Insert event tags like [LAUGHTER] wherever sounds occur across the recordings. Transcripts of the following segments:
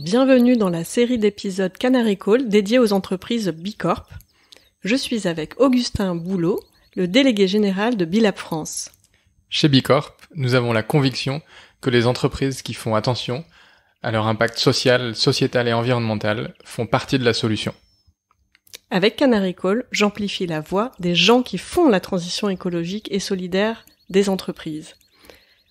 Bienvenue dans la série d'épisodes Canary Call dédiée aux entreprises Bicorp. Je suis avec Augustin Boulot, le délégué général de Bilab France. Chez Bicorp, nous avons la conviction que les entreprises qui font attention à leur impact social, sociétal et environnemental font partie de la solution. Avec Canary Call, j'amplifie la voix des gens qui font la transition écologique et solidaire des entreprises.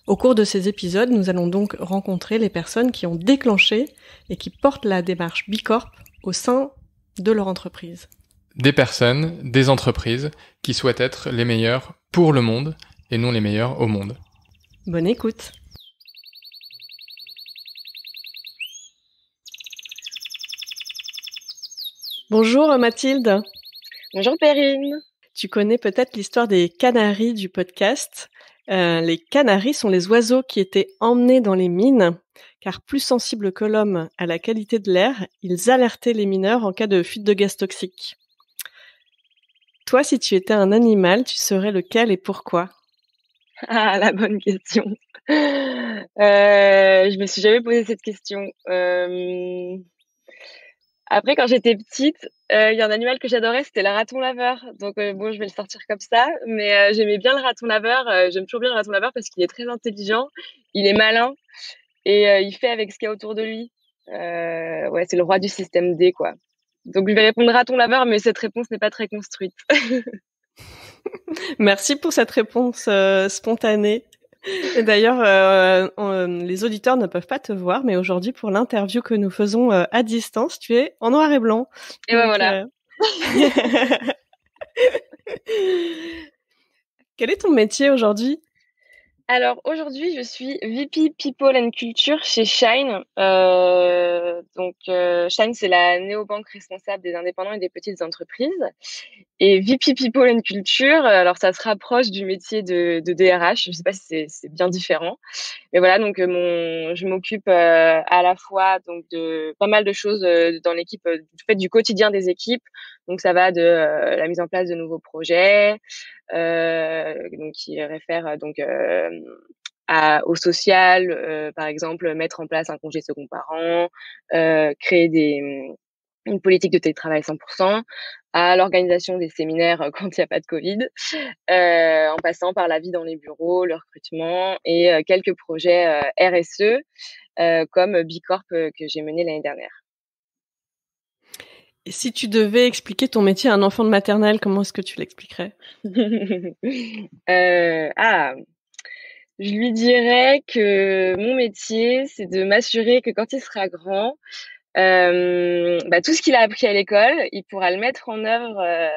Au cours de ces épisodes, nous allons donc rencontrer les personnes qui ont déclenché et qui portent la démarche Bicorp au sein de leur entreprise. Des personnes, des entreprises qui souhaitent être les meilleures pour le monde et non les meilleures au monde. Bonne écoute. Bonjour Mathilde. Bonjour Perrine. Tu connais peut-être l'histoire des canaris du podcast. Euh, les canaris sont les oiseaux qui étaient emmenés dans les mines, car plus sensibles que l'homme à la qualité de l'air, ils alertaient les mineurs en cas de fuite de gaz toxique. Toi, si tu étais un animal, tu serais lequel et pourquoi? [LAUGHS] Ah, la bonne question. Euh, je me suis jamais posé cette question. Euh, après, quand j'étais petite, euh, il y a un animal que j'adorais, c'était le raton laveur. Donc euh, bon, je vais le sortir comme ça, mais euh, j'aimais bien le raton laveur. J'aime toujours bien le raton laveur parce qu'il est très intelligent, il est malin et il fait avec ce qu'il y a autour de lui. ouais, c'est le roi du système D, quoi. Donc je vais répondre raton laveur, mais cette réponse n'est pas très construite. [LAUGHS] Merci pour cette réponse spontanée. D'ailleurs, euh, les auditeurs ne peuvent pas te voir, mais aujourd'hui, pour l'interview que nous faisons euh, à distance, tu es en noir et blanc. Et ben voilà. Euh, [LAUGHS] Quel est ton métier aujourd'hui? Alors aujourd'hui, je suis VP People and Culture chez Shine. Euh, donc euh, Shine, c'est la néobanque responsable des indépendants et des petites entreprises. Et VP People and Culture, alors ça se rapproche du métier de, DRH. Je ne sais pas si c'est bien différent, mais voilà. Donc mon, je m'occupe euh, à la fois donc de pas mal de choses euh, dans l'équipe, du fait du quotidien des équipes. Donc ça va de la mise en place de nouveaux projets, euh, donc qui réfère donc euh, à, au social, euh, par exemple mettre en place un congé second parent, créer des une politique de télétravail 100%, à l'organisation des séminaires [LAUGHS] quand il n'y a pas de Covid, euh, en passant par la vie dans les bureaux, le recrutement et euh, quelques projets euh, RSE comme Bicorp que j'ai mené l'année dernière. Si tu devais expliquer ton métier à un enfant de maternelle, comment est-ce que tu l'expliquerais? [LAUGHS] Euh, Ah, je lui dirais que mon métier, c'est de m'assurer que quand il sera grand, euh, bah, tout ce qu'il a appris à l'école, il pourra le mettre en œuvre euh,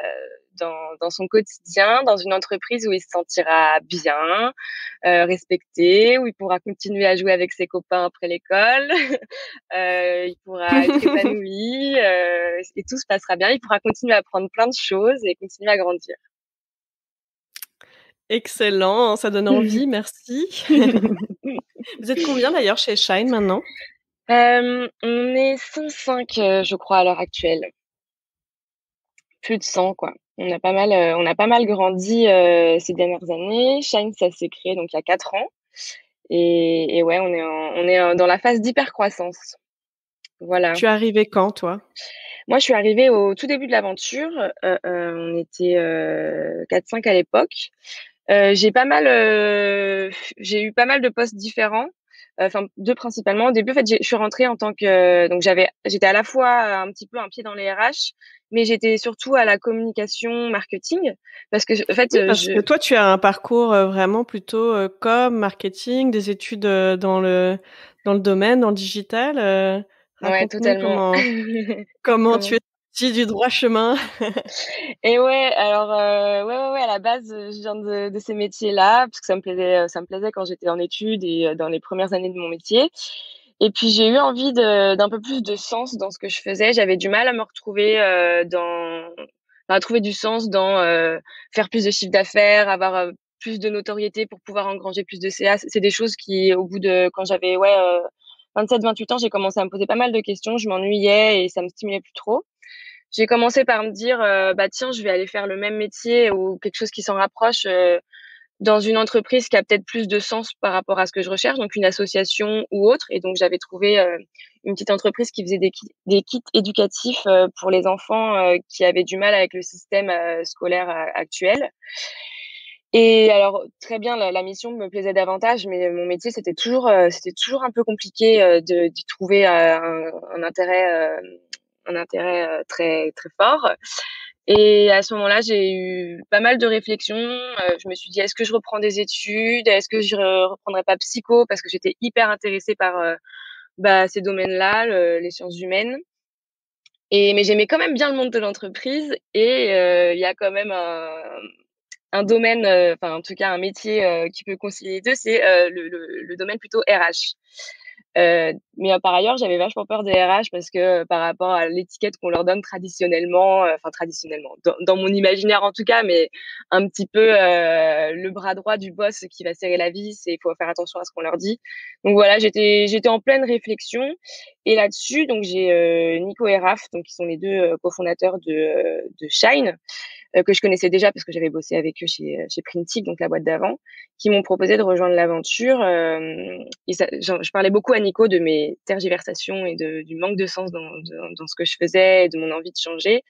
dans, dans, son quotidien, dans une entreprise où il se sentira bien, euh, respecté, où il pourra continuer à jouer avec ses copains après l'école, [LAUGHS] euh, il pourra être [LAUGHS] épanoui euh, et tout se passera bien. Il pourra continuer à apprendre plein de choses et continuer à grandir. Excellent, ça donne envie, [LAUGHS] merci. Vous êtes combien d'ailleurs chez Shine maintenant? Euh, On est 105, euh, je crois, à l'heure actuelle. Plus de 100, quoi on a pas mal, euh, on a pas mal grandi euh, ces dernières années. Shine, ça s'est créé donc il y a quatre ans. Et, et ouais, on est, on est dans la phase d'hypercroissance. Voilà. Tu es arrivé quand, toi? Moi, je suis arrivée au tout début de l'aventure. Euh, on était 4-5 à l'époque. j'ai pas mal, j'ai eu pas mal de postes différents enfin deux principalement. Au début, en fait, je suis rentrée en tant que donc j'avais j'étais à la fois un petit peu un pied dans les RH, mais j'étais surtout à la communication marketing parce que en fait parce que toi tu as un parcours euh, vraiment plutôt euh, comme marketing, des études euh, dans le dans le domaine, dans le digital. ouais, totalement. [LAUGHS] Comment, comment tu es du droit chemin. [LAUGHS] et ouais, alors euh, ouais, ouais, ouais, à la base, je viens de, de ces métiers-là parce que ça me plaisait, ça me plaisait quand j'étais en études et dans les premières années de mon métier. Et puis j'ai eu envie d'un peu plus de sens dans ce que je faisais. J'avais du mal à me retrouver euh, dans, à trouver du sens dans euh, faire plus de chiffre d'affaires, avoir euh, plus de notoriété pour pouvoir engranger plus de CA. C'est des choses qui, au bout de quand j'avais ouais 27-28 ans, j'ai commencé à me poser pas mal de questions. Je m'ennuyais et ça me stimulait plus trop. J'ai commencé par me dire bah tiens, je vais aller faire le même métier ou quelque chose qui s'en rapproche dans une entreprise qui a peut-être plus de sens par rapport à ce que je recherche, donc une association ou autre. Et donc j'avais trouvé une petite entreprise qui faisait des, kits éducatifs pour les enfants qui avaient du mal avec le système scolaire actuel. Et alors très bien, la, mission me plaisait davantage, mais mon métier c'était toujours c'était toujours un peu compliqué de d'y trouver un, un, intérêt un intérêt très très fort. Et à ce moment-là, j'ai eu pas mal de réflexions. Euh, je me suis dit, est-ce que je reprends des études? Est-ce que je reprendrai pas psycho? Parce que j'étais hyper intéressée par euh, bah, ces domaines-là, les sciences humaines. Et mais j'aimais quand même bien le monde de l'entreprise. Et euh, il y a quand même un, domaine, enfin en tout cas un métier qui peut concilier les deux, c'est le, domaine plutôt RH. Euh, mais euh, par ailleurs, j'avais vachement peur des RH parce que euh, par rapport à l'étiquette qu'on leur donne traditionnellement, enfin traditionnellement, dans, mon imaginaire en tout cas, mais un petit peu le bras droit du boss qui va serrer la vis et il faut faire attention à ce qu'on leur dit. Donc voilà, j'étais j'étais en pleine réflexion et là-dessus, donc j'ai Nico et Raph, donc qui sont les deux cofondateurs de, de Shine. Euh, que je connaissais déjà parce que j'avais bossé avec eux chez, euh, chez Printic, donc la boîte d'avant, qui m'ont proposé de rejoindre l'aventure. Euh, et ça, je parlais beaucoup à Nico de mes tergiversations et du manque de sens dans, dans, ce que je faisais, et de mon envie de changer.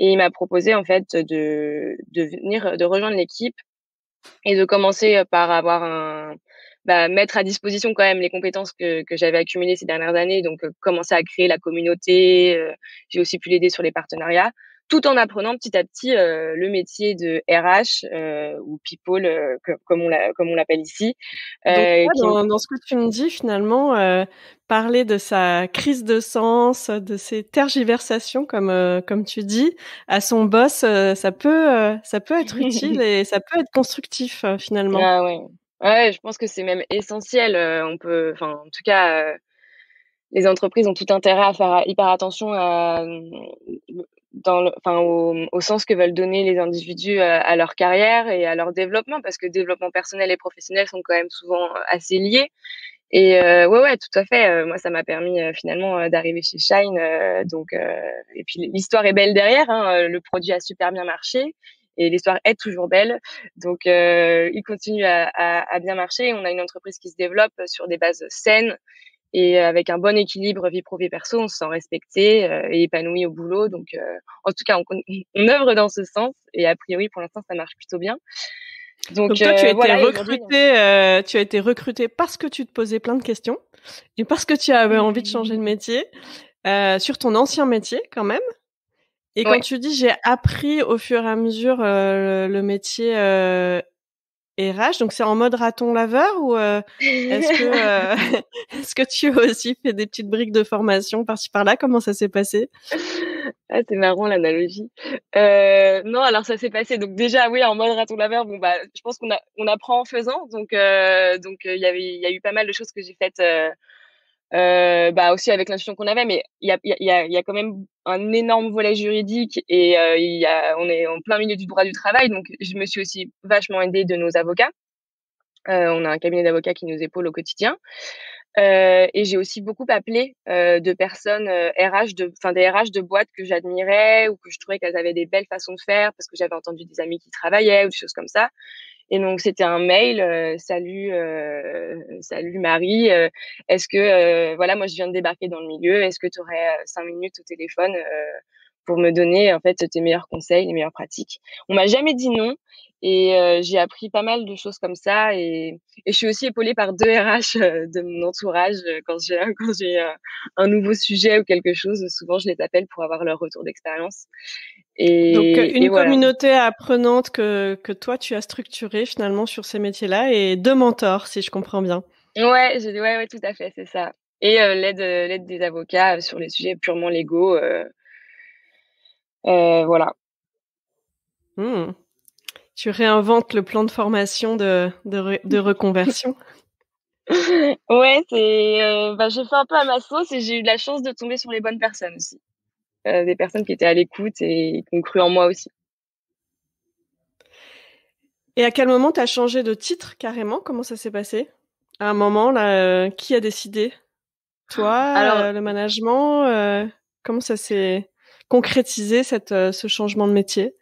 Et il m'a proposé en fait de, de venir, de rejoindre l'équipe et de commencer par avoir un, bah, mettre à disposition quand même les compétences que, que j'avais accumulées ces dernières années. Donc, commencer à créer la communauté. j'ai aussi pu l'aider sur les partenariats tout en apprenant petit à petit euh, le métier de RH euh, ou people, euh, comme on l'appelle ici. Donc, dans, ce que tu me dis, finalement, parler de sa crise de sens, de ses tergiversations, comme comme tu dis, à son boss, ça peut ça peut être [LAUGHS] utile et ça peut être constructif finalement. Ah ouais. Ouais, je pense que c'est même essentiel. on peut, enfin, en tout cas les entreprises ont tout intérêt à faire hyper attention à le, enfin, au, sens que veulent donner les individus à, leur carrière et à leur développement, parce que développement personnel et professionnel sont quand même souvent assez liés. Et euh, ouais, ouais, tout à fait. Euh, moi, ça m'a permis euh, finalement euh, d'arriver chez Shine. donc, et puis l'histoire est belle derrière. Hein, le produit a super bien marché et l'histoire est toujours belle. Donc, il continue à, à, à, bien marcher. On a une entreprise qui se développe sur des bases saines et euh, avec un bon équilibre vie pro vie perso, on se sent respecté euh, et épanoui au boulot. Donc, euh, en tout cas, on, [LAUGHS] on, œuvre dans ce sens et a priori, pour l'instant, ça marche plutôt bien. Donc, toi, tu as été recruté, tu as été recruté parce que tu te posais plein de questions et parce que tu avais envie de changer de métier sur ton ancien métier quand même. Et quand tu dis j'ai appris au fur et à mesure le métier RH, donc c'est en mode raton laveur ou euh, est-ce que [LAUGHS] euh, [LAUGHS] est-ce que tu as aussi fait des petites briques de formation par-ci par-là? Comment ça s'est passé? Ah, c'est marrant l'analogie. Euh, non, alors ça s'est passé. Donc déjà, oui, en mode raton laveur. Bon bah, je pense qu'on a on apprend en faisant. Donc euh, donc il y avait il y a eu pas mal de choses que j'ai faites euh, bah aussi avec l'institution qu'on avait, mais il y a, y, a, y a quand même un énorme volet juridique et euh, y a, on est en plein milieu du droit du travail, donc je me suis aussi vachement aidée de nos avocats. Euh, on a un cabinet d'avocats qui nous épaule au quotidien. Euh, et j'ai aussi beaucoup appelé euh, de personnes RH, de, enfin des RH de boîtes que j'admirais ou que je trouvais qu'elles avaient des belles façons de faire parce que j'avais entendu des amis qui travaillaient ou des choses comme ça. Et donc c'était un mail, euh, salut, euh, salut Marie, euh, est-ce que voilà, moi je viens de débarquer dans le milieu, est-ce que tu aurais cinq minutes au téléphone pour me donner en fait tes meilleurs conseils, les meilleures pratiques? On m'a jamais dit non et j'ai appris pas mal de choses comme ça et, et je suis aussi épaulée par deux RH de mon entourage quand j'ai [LAUGHS] quand j'ai un nouveau sujet ou quelque chose. Souvent je les appelle pour avoir leur retour d'expérience et, Donc une communauté apprenante que, que toi tu as structurée finalement sur ces métiers-là et deux mentors si je comprends bien. Ouais, ouais, ouais, tout à fait, c'est ça. Et euh, l'aide, euh, l'aide des avocats sur les sujets purement légaux, euh, euh, voilà. Hmm. Tu réinventes le plan de formation de, de, de reconversion. [LAUGHS] ouais, c'est, bah, j'ai fait un peu à ma sauce et j'ai eu la chance de tomber sur les bonnes personnes aussi. Euh, des personnes qui étaient à l'écoute et qui ont cru en moi aussi. Et à quel moment tu as changé de titre carrément? Comment ça s'est passé? À un moment, là, euh, qui a décidé? Toi Alors, euh, Le management Comment ça s'est concrétisé cette, ce changement de métier?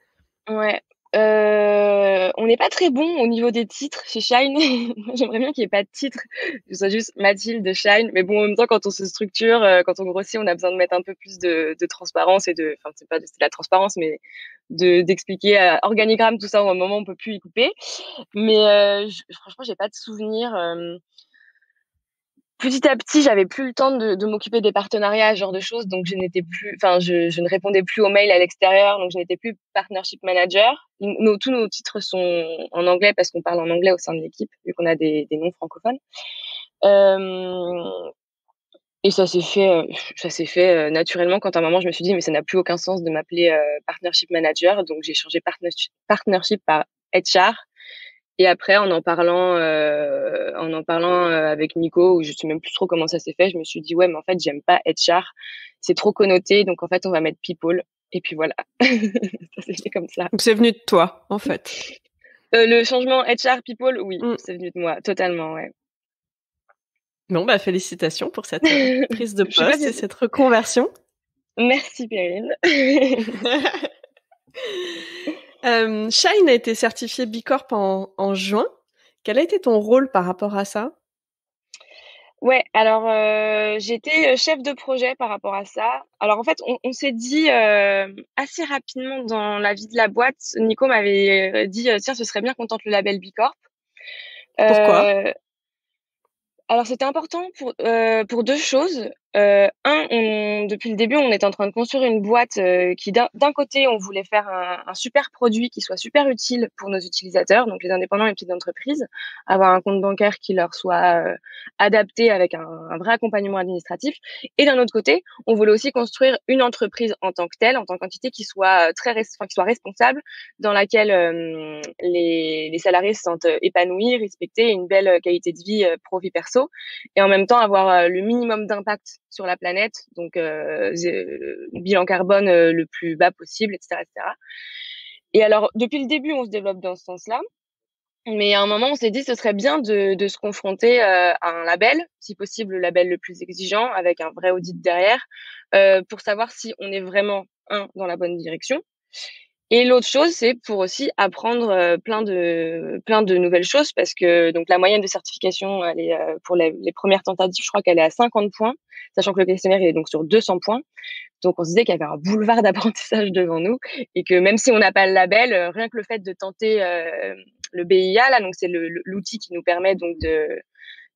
Ouais. Euh, on n'est pas très bon au niveau des titres chez Shine. [LAUGHS] J'aimerais bien qu'il n'y ait pas de titre, que ce soit juste Mathilde Shine. Mais bon, en même temps, quand on se structure, euh, quand on grossit, on a besoin de mettre un peu plus de, transparence et de, enfin, c'est pas de, la transparence, mais de d'expliquer euh, organigramme tout ça. Au moment, on peut plus y couper. Mais euh, je, franchement, j'ai pas de souvenir. Petit à petit, j'avais plus le temps de, m'occuper des partenariats, ce genre de choses, donc je n'étais plus, enfin, je, ne répondais plus aux mails à l'extérieur, donc je n'étais plus partnership manager. Nos, tous nos titres sont en anglais parce qu'on parle en anglais au sein de l'équipe, vu qu'on a des, noms francophones. Euh, et ça s'est fait, ça s'est fait euh, naturellement quand à un moment je me suis dit mais ça n'a plus aucun sens de m'appeler euh, partnership manager, donc j'ai changé partnership, partnership par HR et après, en en parlant, euh, en en parlant euh, avec Nico, où je sais même plus trop comment ça s'est fait, je me suis dit ouais, mais en fait, j'aime pas HR, c'est trop connoté, donc en fait, on va mettre people. Et puis voilà, [LAUGHS] ça s'est fait comme ça. Donc c'est venu de toi, en fait. Euh, le changement HR people, oui, mm. c'est venu de moi, totalement, ouais. Bon, bah félicitations pour cette euh, [LAUGHS] prise de poste et cette reconversion. Merci Perrine. [LAUGHS] Euh, Shine a été certifié Bicorp en, en juin. Quel a été ton rôle par rapport à ça? Ouais, alors euh, j'étais euh, chef de projet par rapport à ça. Alors en fait, on, on s'est dit euh, assez rapidement dans la vie de la boîte. Nico m'avait dit tiens, ce serait bien qu'on tente le label Bicorp. Pourquoi? Alors c'était important pour pour deux choses. Euh, un, on, depuis le début, on est en train de construire une boîte euh, qui, d'un côté, on voulait faire un, un, super produit qui soit super utile pour nos utilisateurs, donc les indépendants et les petites entreprises, avoir un compte bancaire qui leur soit euh, adapté avec un, un, vrai accompagnement administratif. Et d'un autre côté, on voulait aussi construire une entreprise en tant que telle, en tant qu'entité qui soit euh, très, enfin, qui soit responsable, dans laquelle euh, les, les, salariés se sentent épanouis, respectés, une belle qualité de vie pro-vie perso, et en même temps avoir le minimum d'impact sur la planète, donc euh, bilan carbone euh, le plus bas possible, etc., etc. Et alors, depuis le début, on se développe dans ce sens-là. Mais à un moment, on s'est dit ce serait bien de, se confronter euh, à un label, si possible le label le plus exigeant, avec un vrai audit derrière, euh, pour savoir si on est vraiment un dans la bonne direction. Et l'autre chose, c'est pour aussi apprendre euh, plein de plein de nouvelles choses parce que donc la moyenne de certification, elle est euh, pour les, les, premières tentatives, je crois qu'elle est à 50 points, sachant que le questionnaire est donc sur 200 points. Donc on se disait qu'il y avait un boulevard [LAUGHS] d'apprentissage devant nous et que même si on n'a pas le label, euh, rien que le fait de tenter euh, le BIA là, donc c'est l'outil qui nous permet donc de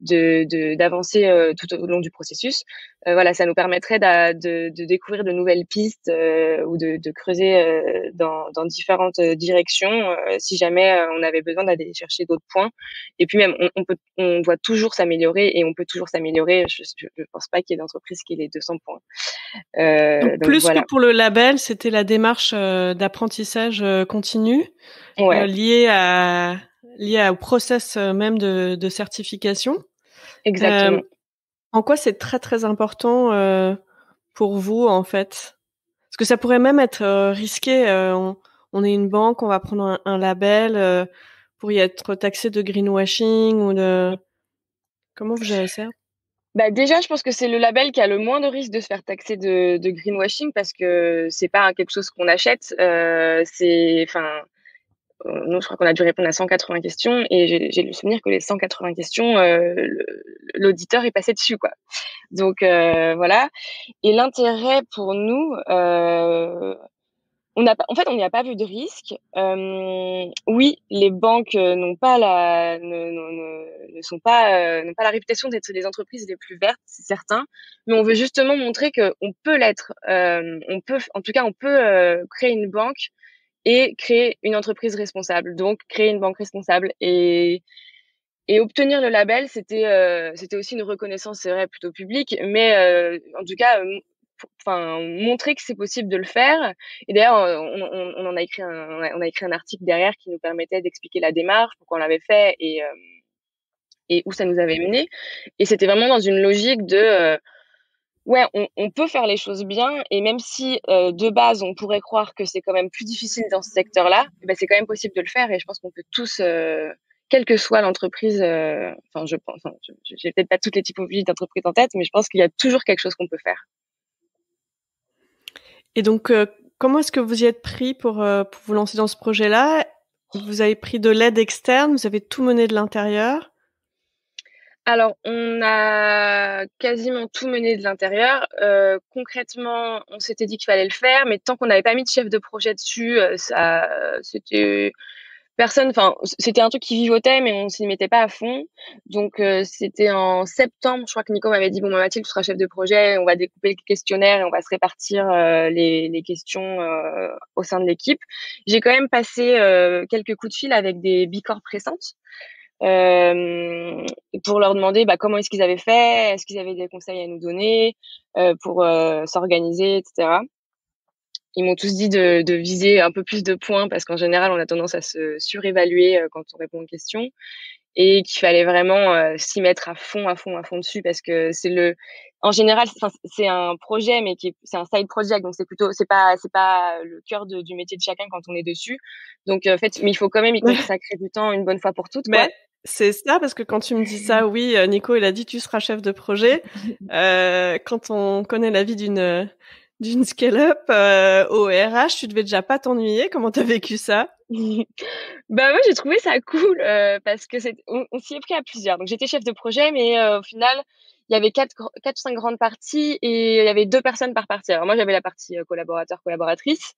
de d'avancer euh, tout au long du processus. Euh, voilà, ça nous permettrait de, de, découvrir de nouvelles pistes euh, ou de, de creuser euh, dans, dans différentes directions si jamais on avait besoin d'aller chercher d'autres points. Et puis même, on, on, peut, on doit toujours s'améliorer et on peut toujours s'améliorer. Je ne pense pas qu'il y ait d'entreprise qui ait les 200 points. donc, donc, plus que pour le label, c'était la démarche d'apprentissage continu ouais. liée à lié au process même de, de certification. Exactement. Euh, en quoi c'est très très important euh, pour vous en fait? Parce que ça pourrait même être euh, risqué. Euh, on, on, est une banque, on va prendre un, un label euh, pour y être taxé de greenwashing ou de. Comment vous gérez ça? Bah déjà, je pense que c'est le label qui a le moins de risque de se faire taxer de, de greenwashing parce que c'est pas quelque chose qu'on achète. Euh, c'est, enfin, nous, je crois qu'on a dû répondre à 180 questions et j'ai le souvenir que les 180 questions, euh, l'auditeur est passé dessus, quoi. Donc euh, voilà. Et l'intérêt pour nous, euh, on a, en fait, on n'y a pas vu de risque. Oui, les banques n'ont pas la, ne, sont pas, n'ont pas la réputation d'être les entreprises les plus vertes, c'est certain. Mais on veut justement montrer que on peut l'être. On peut, en tout cas, on peut créer une banque et créer une entreprise responsable, donc créer une banque responsable et et obtenir le label, c'était euh, c'était aussi une reconnaissance, c'est vrai, plutôt publique, mais euh, en tout cas, euh, enfin montrer que c'est possible de le faire. Et d'ailleurs, on, on, on, a écrit un on a écrit un article derrière qui nous permettait d'expliquer la démarche, pourquoi on l'avait fait et euh, et où ça nous avait mené. Et c'était vraiment dans une logique de euh, ouais, on, on, peut faire les choses bien et même si euh, de base on pourrait croire que c'est quand même plus difficile dans ce secteur-là, eh ben c'est quand même possible de le faire et je pense qu'on peut tous, euh, quelle que soit l'entreprise, euh, enfin je pense, j'ai peut-être pas toutes les typologies d'entreprises en tête, mais je pense qu'il y a toujours quelque chose qu'on peut faire. Et donc comment est-ce que vous y êtes pris pour, pour vous lancer dans ce projet-là? Vous avez pris de l'aide externe Vous avez tout mené de l'intérieur alors, on a quasiment tout mené de l'intérieur. Euh, concrètement, on s'était dit qu'il fallait le faire, mais tant qu'on n'avait pas mis de chef de projet dessus, euh, ça, c'était personne. Enfin, c'était un truc qui vivotait, mais on s'y mettait pas à fond. Donc, euh, c'était en septembre. Je crois que Nico m'avait dit bon, bah, Mathilde, tu seras chef de projet. On va découper le questionnaire et on va se répartir les, les, questions au sein de l'équipe. J'ai quand même passé quelques coups de fil avec des bicorps pressantes euh, pour leur demander bah, comment est-ce qu'ils avaient fait, est-ce qu'ils avaient des conseils à nous donner euh, pour euh, s'organiser, etc. Ils m'ont tous dit de, de, viser un peu plus de points parce qu'en général, on a tendance à se surévaluer quand on répond aux questions et qu'il fallait vraiment s'y mettre à fond, à fond, à fond dessus parce que c'est le, en général, c'est un projet, mais qui c'est un side project, donc c'est plutôt, c'est pas, c'est pas le cœur de, du métier de chacun quand on est dessus. Donc en fait, mais il faut quand même y consacrer du temps une bonne fois pour toutes. Mais c'est ça, parce que quand tu me dis ça, oui, euh, Nico, il a dit tu seras chef de projet. [LAUGHS] Euh, quand on connaît la vie d'une d'une scale-up euh, au RH, tu devais déjà pas t'ennuyer. Comment t'as vécu ça? [LAUGHS] Bah moi j'ai trouvé ça cool euh, parce que c'est on, s'y est pris à plusieurs. Donc j'étais chef de projet, mais euh, au final il y avait quatre quatre cinq grandes parties et il y avait deux personnes par partie. Alors moi j'avais la partie collaborateur collaboratrice,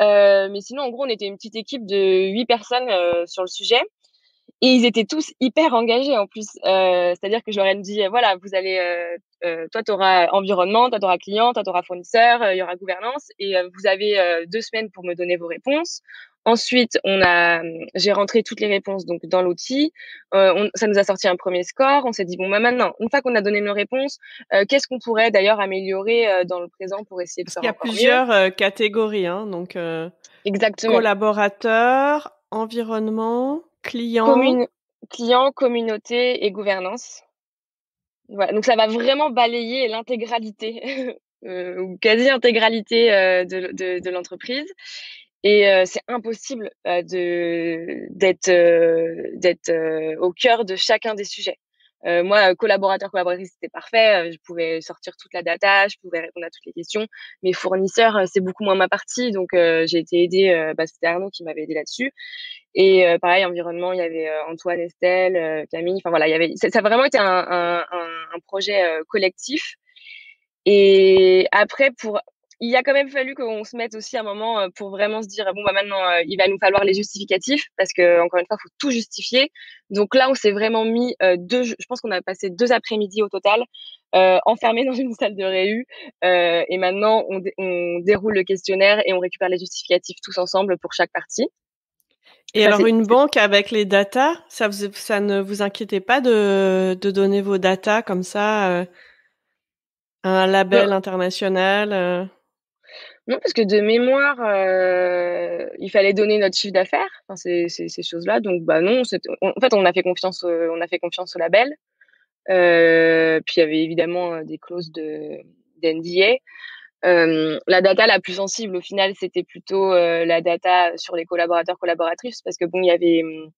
mais sinon en gros on était une petite équipe de huit personnes sur le sujet. Et ils étaient tous hyper engagés en plus. Euh, C'est-à-dire que je leur ai dit, voilà, vous allez, euh, euh toi, tu auras environnement, toi, tu auras client, toi, tu auras fournisseur, euh, il y aura gouvernance, et euh, vous avez deux semaines pour me donner vos réponses. Ensuite, on a, j'ai rentré toutes les réponses donc dans l'outil. Euh, ça nous a sorti un premier score. On s'est dit bon, bah maintenant, une fois qu'on a donné nos réponses, euh, qu'est-ce qu'on pourrait d'ailleurs améliorer dans le présent pour essayer de faire Il y a plusieurs catégories, hein, donc exactement. Collaborateur, environnement. Client. communauté et gouvernance. Donc ça va vraiment balayer l'intégralité [LAUGHS] euh, ou quasi-intégralité euh, de, l'entreprise. Et euh, c'est impossible d'être au cœur de chacun des sujets. Euh, moi, collaborateur, collaboratrice, c'était parfait. Je pouvais sortir toute la data, je pouvais répondre à toutes les questions. Mes fournisseurs, c'est beaucoup moins ma partie, donc j'ai été aidée. Bah, c'était Arnaud qui m'avait aidé là-dessus. Et euh, pareil, environnement, il y avait euh, Antoine, Estelle, euh, Camille. Enfin voilà, il y avait. Ça, a vraiment été un, un, un, projet collectif. Et après, pour il a quand même fallu qu'on se mette aussi un moment pour vraiment se dire bon bah maintenant il va nous falloir les justificatifs parce que encore une fois faut tout justifier donc là on s'est vraiment mis deux je pense qu'on a passé deux après-midi au total euh, enfermés dans une salle de réu euh, et maintenant on, on déroule le questionnaire et on récupère les justificatifs tous ensemble pour chaque partie et alors une banque avec les datas, ça, vous, ça ne vous inquiétait pas de, de donner vos datas comme ça euh, un label international euh? Non, parce que de mémoire, euh, il fallait donner notre chiffre d'affaires, enfin, ces, ces, choses-là. Donc, bah non, en fait, on a fait confiance, on a fait confiance au label. Euh, puis il y avait évidemment des clauses de d'NDA. Euh, la data la plus sensible au final, c'était plutôt euh, la data sur les collaborateurs collaboratrices parce que bon, il y avait hum,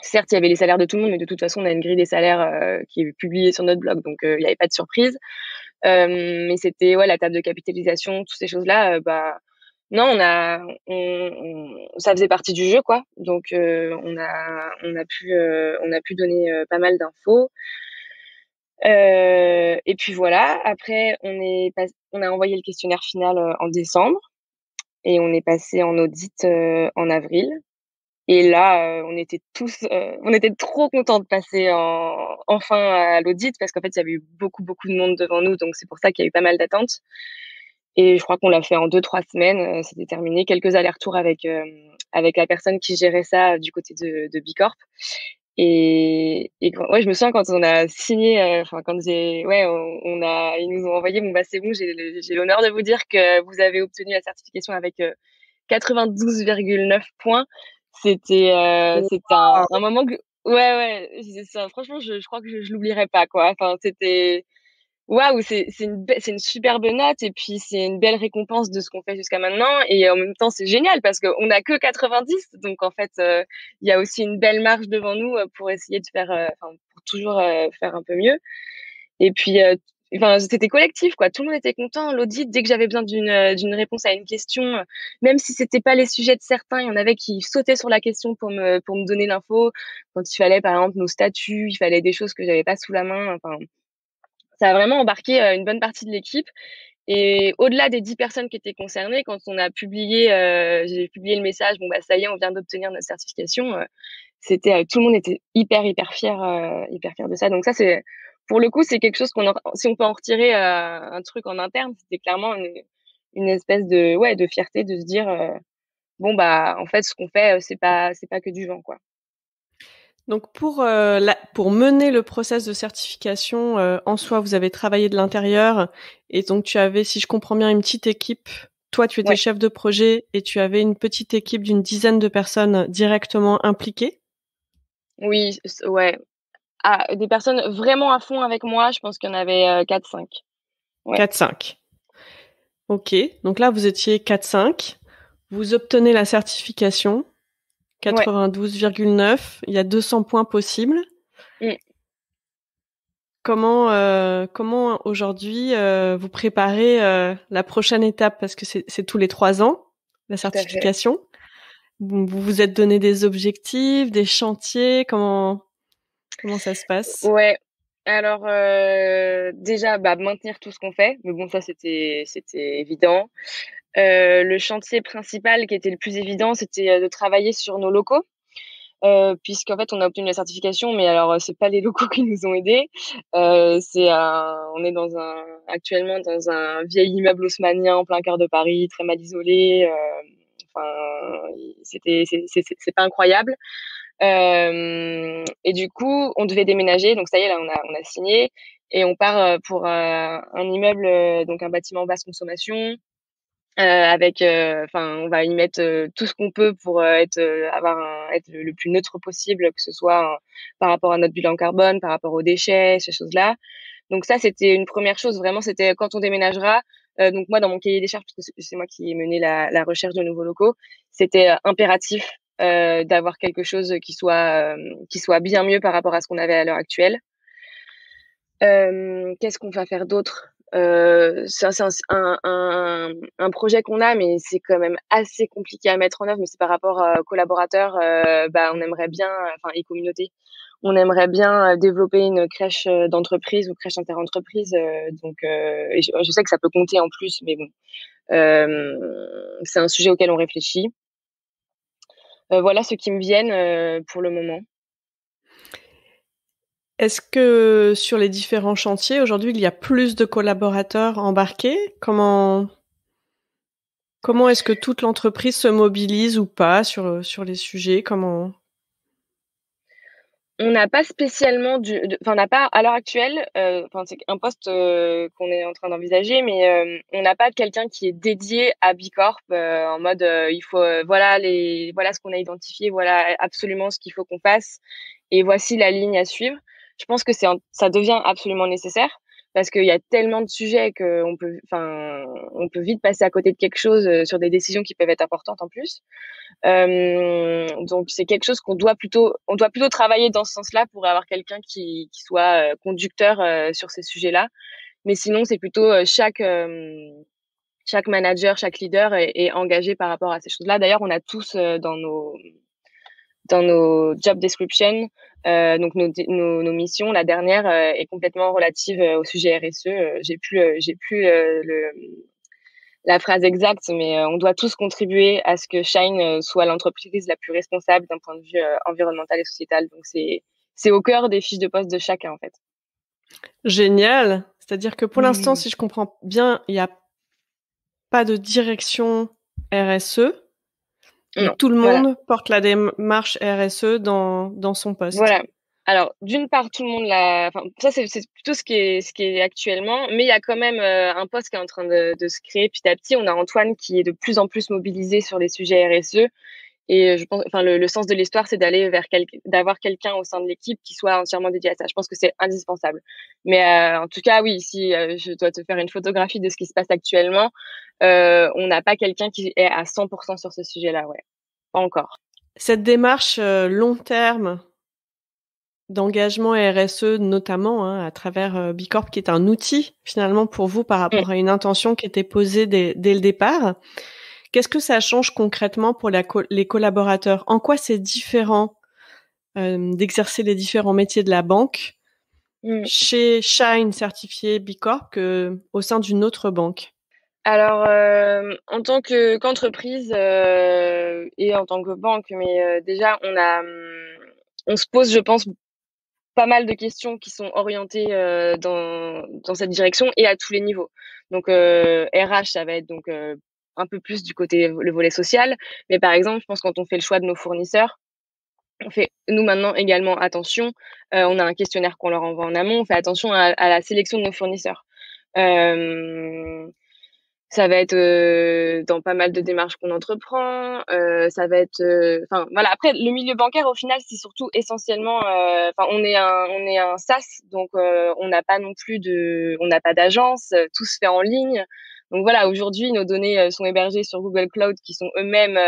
certes il y avait les salaires de tout le monde, mais de toute façon on a une grille des salaires euh, qui est publiée sur notre blog, donc il n'y avait pas de surprise. mais c'était ouais la table de capitalisation, toutes ces choses là, bah non, on a, on, ça faisait partie du jeu quoi. Donc on a, on a pu, on a pu donner pas mal d'infos. Euh, et puis voilà, après, on, est on a envoyé le questionnaire final euh, en décembre et on est passé en audit euh, en avril. Et là, on était tous, on était trop contents de passer en, enfin à l'audit parce qu'en fait, il y avait eu beaucoup, beaucoup de monde devant nous, donc c'est pour ça qu'il y a eu pas mal d'attentes. Et je crois qu'on l'a fait en deux, trois semaines. C'était terminé. Quelques allers-retours avec avec la personne qui gérait ça du côté de, de Bicorp. Et, et ouais, je me souviens quand on a signé, euh, enfin quand j'ai, ouais, on, a, ils nous ont envoyé, bon bah c'est bon, j'ai l'honneur de vous dire que vous avez obtenu la certification avec 92,9 euh, points. C'était, euh, un, un, moment que, ouais, ouais, ça, franchement, je, je crois que je, je l'oublierai pas, quoi. Enfin, c'était, waouh, c'est une, c'est une superbe note et puis c'est une belle récompense de ce qu'on fait jusqu'à maintenant et en même temps c'est génial parce qu'on n'a que 90 donc en fait euh, il y a aussi une belle marge devant nous euh, pour essayer de faire, euh, pour toujours faire un peu mieux. Et puis enfin, c'était collectif, quoi. Tout le monde était content. L'audit, dès que j'avais besoin d'une d'une réponse à une question, même si c'était pas les sujets de certains, il y en avait qui sautaient sur la question pour me pour me donner l'info. Quand il fallait, par exemple, nos statuts, il fallait des choses que j'avais pas sous la main. Enfin, ça a vraiment embarqué une bonne partie de l'équipe. Et au-delà des dix personnes qui étaient concernées, quand on a publié, euh, j'ai publié le message, bon bah ça y est, on vient d'obtenir notre certification. Euh, c'était euh, tout le monde était hyper hyper fier, euh, hyper fier de ça. Donc ça c'est, pour le coup, c'est quelque chose qu'on, si on peut en retirer un truc en interne, c'était clairement une, une, espèce de ouais de fierté de se dire bon bah en fait ce qu'on fait c'est pas c'est pas que du vent quoi. Donc pour euh, pour mener le process de certification euh, en soi, vous avez travaillé de l'intérieur et donc tu avais, si je comprends bien, une petite équipe. Toi, tu étais chef de projet et tu avais une petite équipe d'une dizaine de personnes directement impliquées. Oui, ouais. Ah, des personnes vraiment à fond avec moi, je pense qu'il y en avait 4-5. Euh, 4-5. Ok, donc là vous étiez 4-5. Vous obtenez la certification. 92,9. Il y a 200 points possibles. Mm. Comment euh, comment aujourd'hui euh, vous préparez euh, la prochaine étape? Parce que c'est tous les trois ans la certification. Vous vous êtes donné des objectifs, des chantiers. Comment comment ça se passe? Ouais. Alors déjà bah, maintenir tout ce qu'on fait, mais bon ça c'était c'était évident. Le chantier principal qui était le plus évident, c'était de travailler sur nos locaux. Puisqu'en fait on a obtenu la certification, mais alors c'est pas les [LAUGHS] locaux qui nous ont aidés. C'est on est dans un actuellement dans un vieil immeuble haussmanien en plein cœur de Paris, très mal isolé. Euh, enfin, c'était c'est pas incroyable. Euh, et du coup, on devait déménager. Donc ça y est, là on a on a signé et on part pour un immeuble, donc un bâtiment basse consommation euh, avec, euh, enfin, on va y mettre euh, tout ce qu'on peut pour être, avoir un, être le, plus neutre possible, que ce soit par rapport à notre bilan carbone, par rapport aux déchets, ces choses-là. Donc ça, c'était une première chose. Vraiment, c'était quand on déménagera. donc moi, dans mon cahier des charges, parce que c'est moi qui ai mené la, la recherche de nouveaux locaux, c'était impératif euh, d'avoir quelque chose qui soit qui soit bien mieux par rapport à ce qu'on avait à l'heure actuelle. Euh, Qu'est-ce qu'on va faire d'autre? Euh, c'est un, un, un, projet qu'on a, mais c'est quand même assez compliqué à mettre en œuvre. Mais c'est par rapport aux collaborateurs. Euh, bah, on aimerait bien, enfin, et communautés, on aimerait bien développer une crèche d'entreprise ou crèche interentreprise. donc, je, je, sais que ça peut compter en plus, mais bon, c'est un sujet auquel on réfléchit. Voilà ce qui me viennent pour le moment. Est-ce que sur les différents chantiers, aujourd'hui, il y a plus de collaborateurs embarqués? Comment comment est-ce que toute l'entreprise se mobilise ou pas sur sur les sujets? Comment on n'a pas spécialement du, enfin n'a pas à l'heure actuelle, euh, enfin c'est un poste euh, qu'on est en train d'envisager, mais euh, on n'a pas quelqu'un qui est dédié à Bicorp en mode il faut voilà les voilà ce qu'on a identifié, voilà absolument ce qu'il faut qu'on fasse et voici la ligne à suivre. Je pense que c'est ça devient absolument nécessaire parce qu'il y a tellement de sujets qu'on peut, enfin, on peut vite passer à côté de quelque chose euh, sur des décisions qui peuvent être importantes en plus. Euh, donc c'est quelque chose qu'on doit plutôt, on doit plutôt travailler dans ce sens-là pour avoir quelqu'un qui, qui soit euh, conducteur euh, sur ces sujets-là. Mais sinon, c'est plutôt chaque chaque manager, chaque leader est, est, engagé par rapport à ces choses-là. D'ailleurs, on a tous dans nos dans nos job descriptions, euh, donc nos, nos, nos, missions, la dernière euh, est complètement relative euh, au sujet RSE. J'ai plus, j'ai plus le, la phrase exacte, mais on doit tous contribuer à ce que Shine soit l'entreprise la plus responsable d'un point de vue environnemental et sociétal. Donc c'est c'est au cœur des fiches de poste de chacun en fait. Génial. C'est-à-dire que pour l'instant, si je comprends bien, il n'y a pas de direction RSE tout le monde porte la démarche RSE dans, dans son poste. Voilà. Alors, d'une part, tout le monde l'a. Enfin, ça, c'est plutôt ce qui est ce qui est actuellement, mais il y a quand même euh, un poste qui est en train de, de, se créer petit à petit. On a Antoine qui est de plus en plus mobilisé sur les sujets RSE, et je pense, enfin, le, le sens de l'histoire, c'est d'aller vers quel, d'avoir quelqu'un au sein de l'équipe qui soit entièrement dédié à ça. Je pense que c'est indispensable. Mais euh, en tout cas, oui, si euh, je dois te faire une photographie de ce qui se passe actuellement, euh, on n'a pas quelqu'un qui est à 100% sur ce sujet-là, ouais. Pas encore. Cette démarche long terme d'engagement RSE notamment hein, à travers Bicorp qui est un outil finalement pour vous par rapport à une intention qui était posée dès, le départ. Qu'est-ce que ça change concrètement pour les collaborateurs? En quoi c'est différent d'exercer les différents métiers de la banque mmh. chez Shine certifié Bicorp que au sein d'une autre banque? Alors, euh, en tant que qu'entreprise euh, et en tant que banque, mais euh, déjà, on a, on se pose, je pense, pas mal de questions qui sont orientées dans, dans cette direction et à tous les niveaux. Donc, RH, ça va être donc un peu plus du côté le volet social, mais par exemple, je pense quand on fait le choix de nos fournisseurs, on fait nous maintenant également attention. on a un questionnaire qu'on leur envoie en amont. On fait attention à, la sélection de nos fournisseurs. Euh, ça va être euh, dans pas mal de démarches qu'on entreprend. Euh, ça va être, euh, enfin voilà. Après, le milieu bancaire, au final, c'est surtout essentiellement, enfin, on est un, on est un SaaS, donc on n'a pas non plus de, on n'a pas d'agence. Tout se fait en ligne. Donc voilà, aujourd'hui, nos données sont hébergées sur Google Cloud, qui sont eux-mêmes,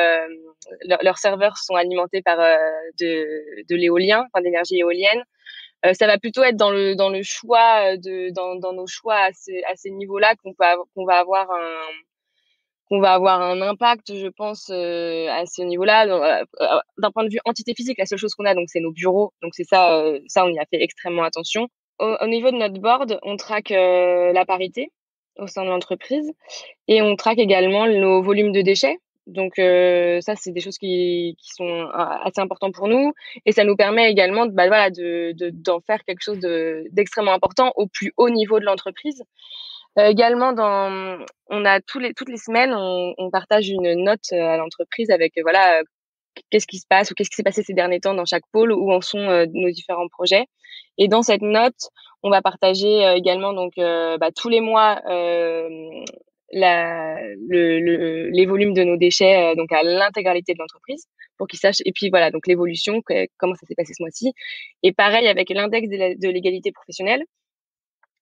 leurs serveurs sont alimentés par de, de l'éolien, enfin d'énergie éolienne. Euh, ça va plutôt être dans le dans le choix euh, de dans, dans nos choix à ces, à ces niveaux-là qu'on peut qu'on va avoir un qu'on va avoir un impact, je pense, euh, à ce niveau-là. D'un point de vue entité physique, la seule chose qu'on a, donc, c'est nos bureaux. Donc, c'est ça, ça, on y a fait extrêmement attention. Au, au niveau de notre board, on traque la parité au sein de l'entreprise et on traque également nos volumes de déchets. Donc euh, ça, c'est des choses qui, qui, sont euh, assez importantes pour nous et ça nous permet également bah, voilà, de, d'en faire quelque chose d'extrêmement important au plus haut niveau de l'entreprise. Euh, également, dans, on a tous les, toutes les semaines, on, on partage une note à l'entreprise avec voilà qu'est-ce qui se passe ou qu'est-ce qui s'est passé ces derniers temps dans chaque pôle, où en sont nos différents projets. Et dans cette note, on va partager également donc bah, tous les mois les volumes de nos déchets euh, donc à l'intégralité de l'entreprise pour qu'ils sachent et puis voilà donc l'évolution comment ça s'est passé ce mois-ci et pareil avec l'index de l'égalité professionnelle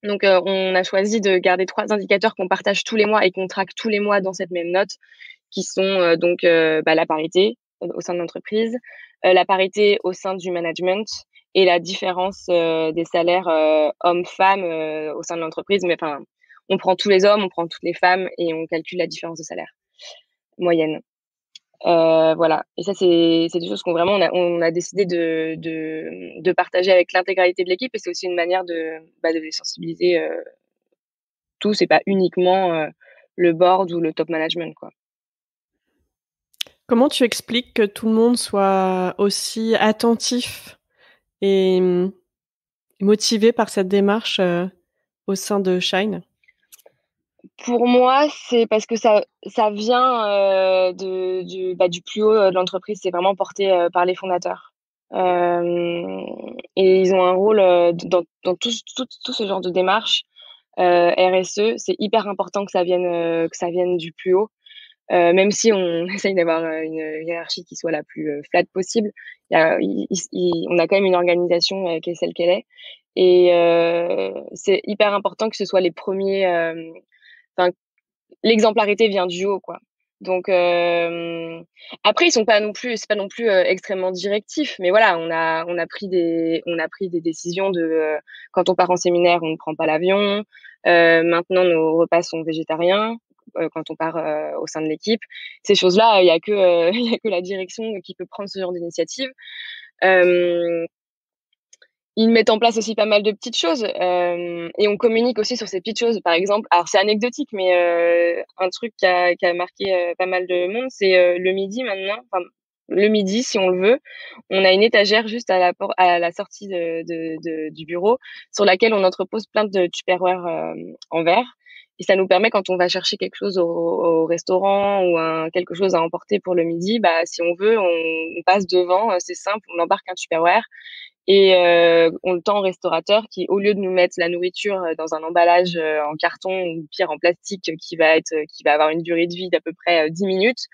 donc euh, on a choisi de garder trois indicateurs qu'on partage tous les mois et qu'on traque tous les mois dans cette même note qui sont euh, donc bah, la parité au sein de l'entreprise la parité au sein du management et la différence des salaires hommes-femmes au sein de l'entreprise mais enfin on prend tous les hommes, on prend toutes les femmes et on calcule la différence de salaire moyenne. Euh, voilà. Et ça, c'est des choses qu'on vraiment, on a, décidé de, de, partager avec l'intégralité de l'équipe et c'est aussi une manière de, bah, de sensibiliser euh, tous et pas uniquement euh, le board ou le top management, quoi. Comment tu expliques que tout le monde soit aussi attentif et motivé par cette démarche au sein de Shine? Pour moi, c'est parce que ça, ça vient euh, de, du, bah, du plus haut de l'entreprise. C'est vraiment porté euh, par les fondateurs. Euh, et ils ont un rôle euh, dans, dans tout, tout, tout, ce genre de démarche. Euh, RSE, c'est hyper important que ça vienne, que ça vienne du plus haut. Même si on [LAUGHS] essaye d'avoir une hiérarchie qui soit la plus flat possible, y a, on a quand même une organisation qui est celle qu'elle est. Et c'est hyper important que ce soit les premiers l'exemplarité vient du haut, quoi. Donc euh, après ils sont pas non plus c'est pas non plus euh, extrêmement directif mais voilà on a on a pris des on a pris des décisions de euh, quand on part en séminaire on ne prend pas l'avion maintenant nos repas sont végétariens quand on part au sein de l'équipe ces choses là il y a que [LAUGHS] il y a que la direction qui peut prendre ce genre d'initiative ils mettent en place aussi pas mal de petites choses euh, et on communique aussi sur ces petites choses. Par exemple, alors c'est anecdotique, mais euh, un truc qui a, marqué euh, pas mal de monde, c'est euh, le midi maintenant. Le midi, si on le veut, on a une étagère juste à la, sortie du bureau sur laquelle on entrepose plein de tupperware euh, en verre. Et ça nous permet, quand on va chercher quelque chose au, au restaurant ou un, quelque chose à emporter pour le midi, bah, si on veut, on, on passe devant, c'est simple, on embarque un tupperware et euh, on le tend au restaurateur qui, au lieu de nous mettre la nourriture euh, dans un emballage euh, en carton ou pire en plastique qui va être, qui va avoir une durée de vie d'à peu près 10 minutes,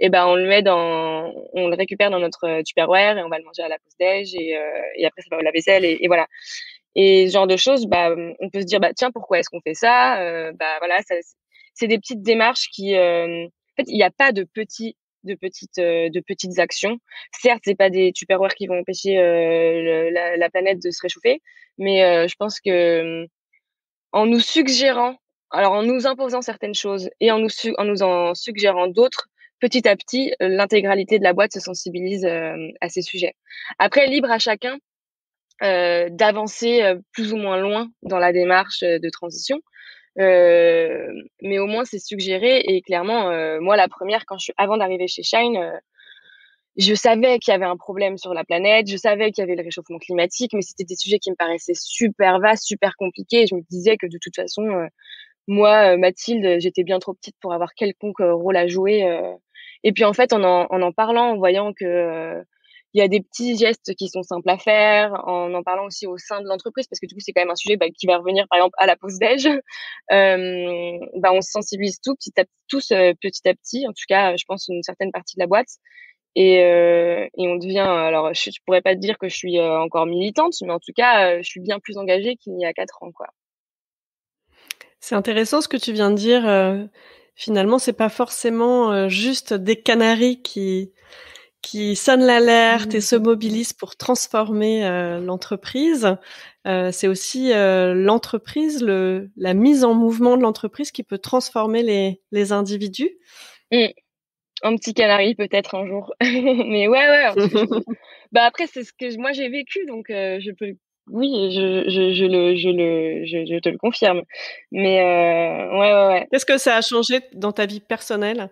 et eh ben on le met dans, on le récupère dans notre tupperware et on va le manger à la pause déj et, et après ça va la vaisselle et, et, voilà. Et ce genre de choses, bah on peut se dire bah tiens pourquoi est-ce qu'on fait ça Bah voilà, c'est des petites démarches qui, en fait il n'y a pas de petits de petites de petites actions. Certes, c'est pas des tupperwares qui vont empêcher la, la, planète de se réchauffer, mais je pense que en nous suggérant, alors en nous imposant certaines choses et en nous en suggérant d'autres, petit à petit, l'intégralité de la boîte se sensibilise à ces sujets. Après, libre à chacun euh, d'avancer plus ou moins loin dans la démarche de transition. Euh, mais au moins c'est suggéré et clairement moi la première quand je suis avant d'arriver chez Shine je savais qu'il y avait un problème sur la planète, je savais qu'il y avait le réchauffement climatique, mais c'était des sujets qui me paraissaient super vastes, super compliqués. Et je me disais que de toute façon, moi, Mathilde, j'étais bien trop petite pour avoir quelconque rôle à jouer. Et puis en fait, en en, en, en parlant, en voyant que il y a des petits gestes qui sont simples à faire, en en parlant aussi au sein de l'entreprise, parce que du coup, c'est quand même un sujet bah, qui va revenir, par exemple, à la pause déj. [LAUGHS] Bah, on se sensibilise tout petit à, tous petit à petit, en tout cas, je pense, une certaine partie de la boîte. Et, et on devient, alors je, je pourrais pas te dire que je suis encore militante, mais en tout cas, je suis bien plus engagée qu'il y a quatre ans. quoi. C'est intéressant ce que tu viens de dire. finalement, c'est pas forcément juste des canaris qui qui sonne l'alerte et se mmh. mobilise pour transformer euh, l'entreprise. Euh, c'est aussi euh, l'entreprise, le, la mise en mouvement de l'entreprise qui peut transformer les, les individus. Mmh. Un petit canari peut-être un jour, [LAUGHS] mais ouais ouais. [LAUGHS] bah après c'est ce que moi j'ai vécu donc je peux oui, je, je, je, le, je, le, je, je te le confirme. Mais ouais, ouais, ouais. Qu'est-ce que ça a changé dans ta vie personnelle?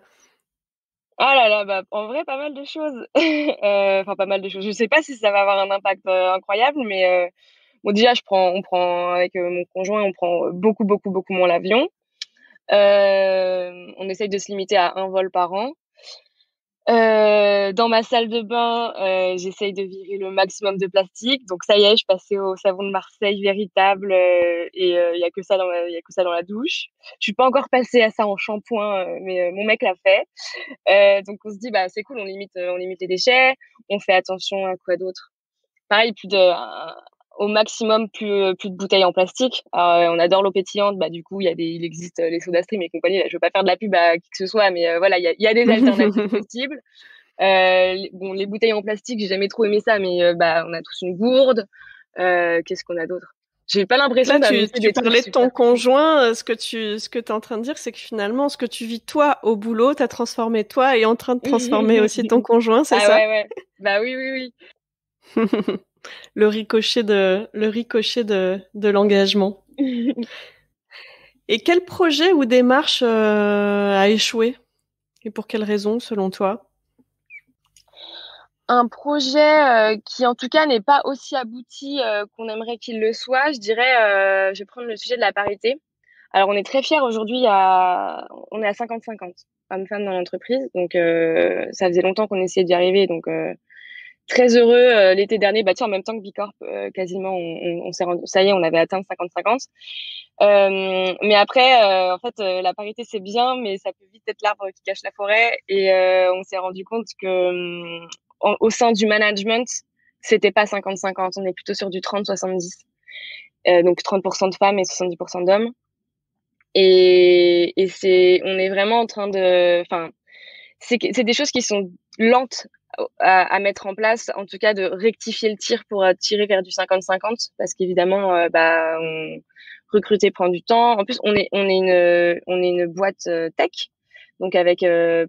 Ah là là, bah, en vrai, pas mal de choses. [LAUGHS] Euh, enfin, pas mal de choses. Je sais pas si ça va avoir un impact euh, incroyable, mais euh, bon, déjà, je prends, on prend avec mon conjoint, on prend beaucoup, beaucoup, beaucoup moins l'avion. on essaye de se limiter à un vol par an. Euh, dans ma salle de bain, euh, j'essaye de virer le maximum de plastique. Donc ça y est, je passais au savon de Marseille véritable euh, et il y a que ça dans la, y a que ça dans la douche. Je suis pas encore passée à ça en shampoing, mais mon mec l'a fait. donc on se dit bah c'est cool, on limite on limite les déchets, on fait attention à quoi d'autre? Pareil, plus de au maximum plus, plus de bouteilles en plastique. Alors, on adore l'eau pétillante, bah du coup il y a des, il existe les soda stream et compagnie. Là, je veux pas faire de la pub à qui que ce soit, mais voilà, il y a, y a, des [LAUGHS] alternatives possibles. Euh, bon, les bouteilles en plastique, j'ai jamais trop aimé ça, mais bah on a tous une gourde. Euh, Qu'est-ce qu'on a d'autre? J'ai pas l'impression tu, tu parlais de ton conjoint. Ce que tu, ce que es en train de dire, c'est que finalement, ce que tu vis toi au boulot, t'as transformé toi et en train de transformer aussi ton conjoint, c'est ah, ça? ouais, ouais. Bah oui, oui, oui. [LAUGHS] le ricochet de le ricochet de, de l'engagement. [LAUGHS] Et quel projet ou démarche euh, a échoué? Et pour quelles raisons, selon toi? Un projet euh, qui, en tout cas, n'est pas aussi abouti euh, qu'on aimerait qu'il le soit. Je dirais, je vais prendre le sujet de la parité. Alors, on est très fiers aujourd'hui. À... On est à 50-50 femmes-femmes dans l'entreprise. Donc, ça faisait longtemps qu'on essayait d'y arriver. Donc, très heureux euh, l'été dernier, bah tiens, en même temps que Bicorp, euh, quasiment, on, s'est rendu, ça y est, on avait atteint 50-50. Euh, mais après, euh, en fait, la parité c'est bien, mais ça peut vite être l'arbre qui cache la forêt. Et on s'est rendu compte que au sein du management, c'était pas 50-50, on est plutôt sur du 30-70. donc 30% de femmes et 70% d'hommes. Et, et c'est, on est vraiment en train de, enfin, c'est, c'est des choses qui sont lentes à, mettre en place, en tout cas de rectifier le tir pour euh, tirer vers du 50-50, parce qu'évidemment, euh, bah, recruter prend du temps. En plus, on est on est une on est une boîte euh, tech, donc avec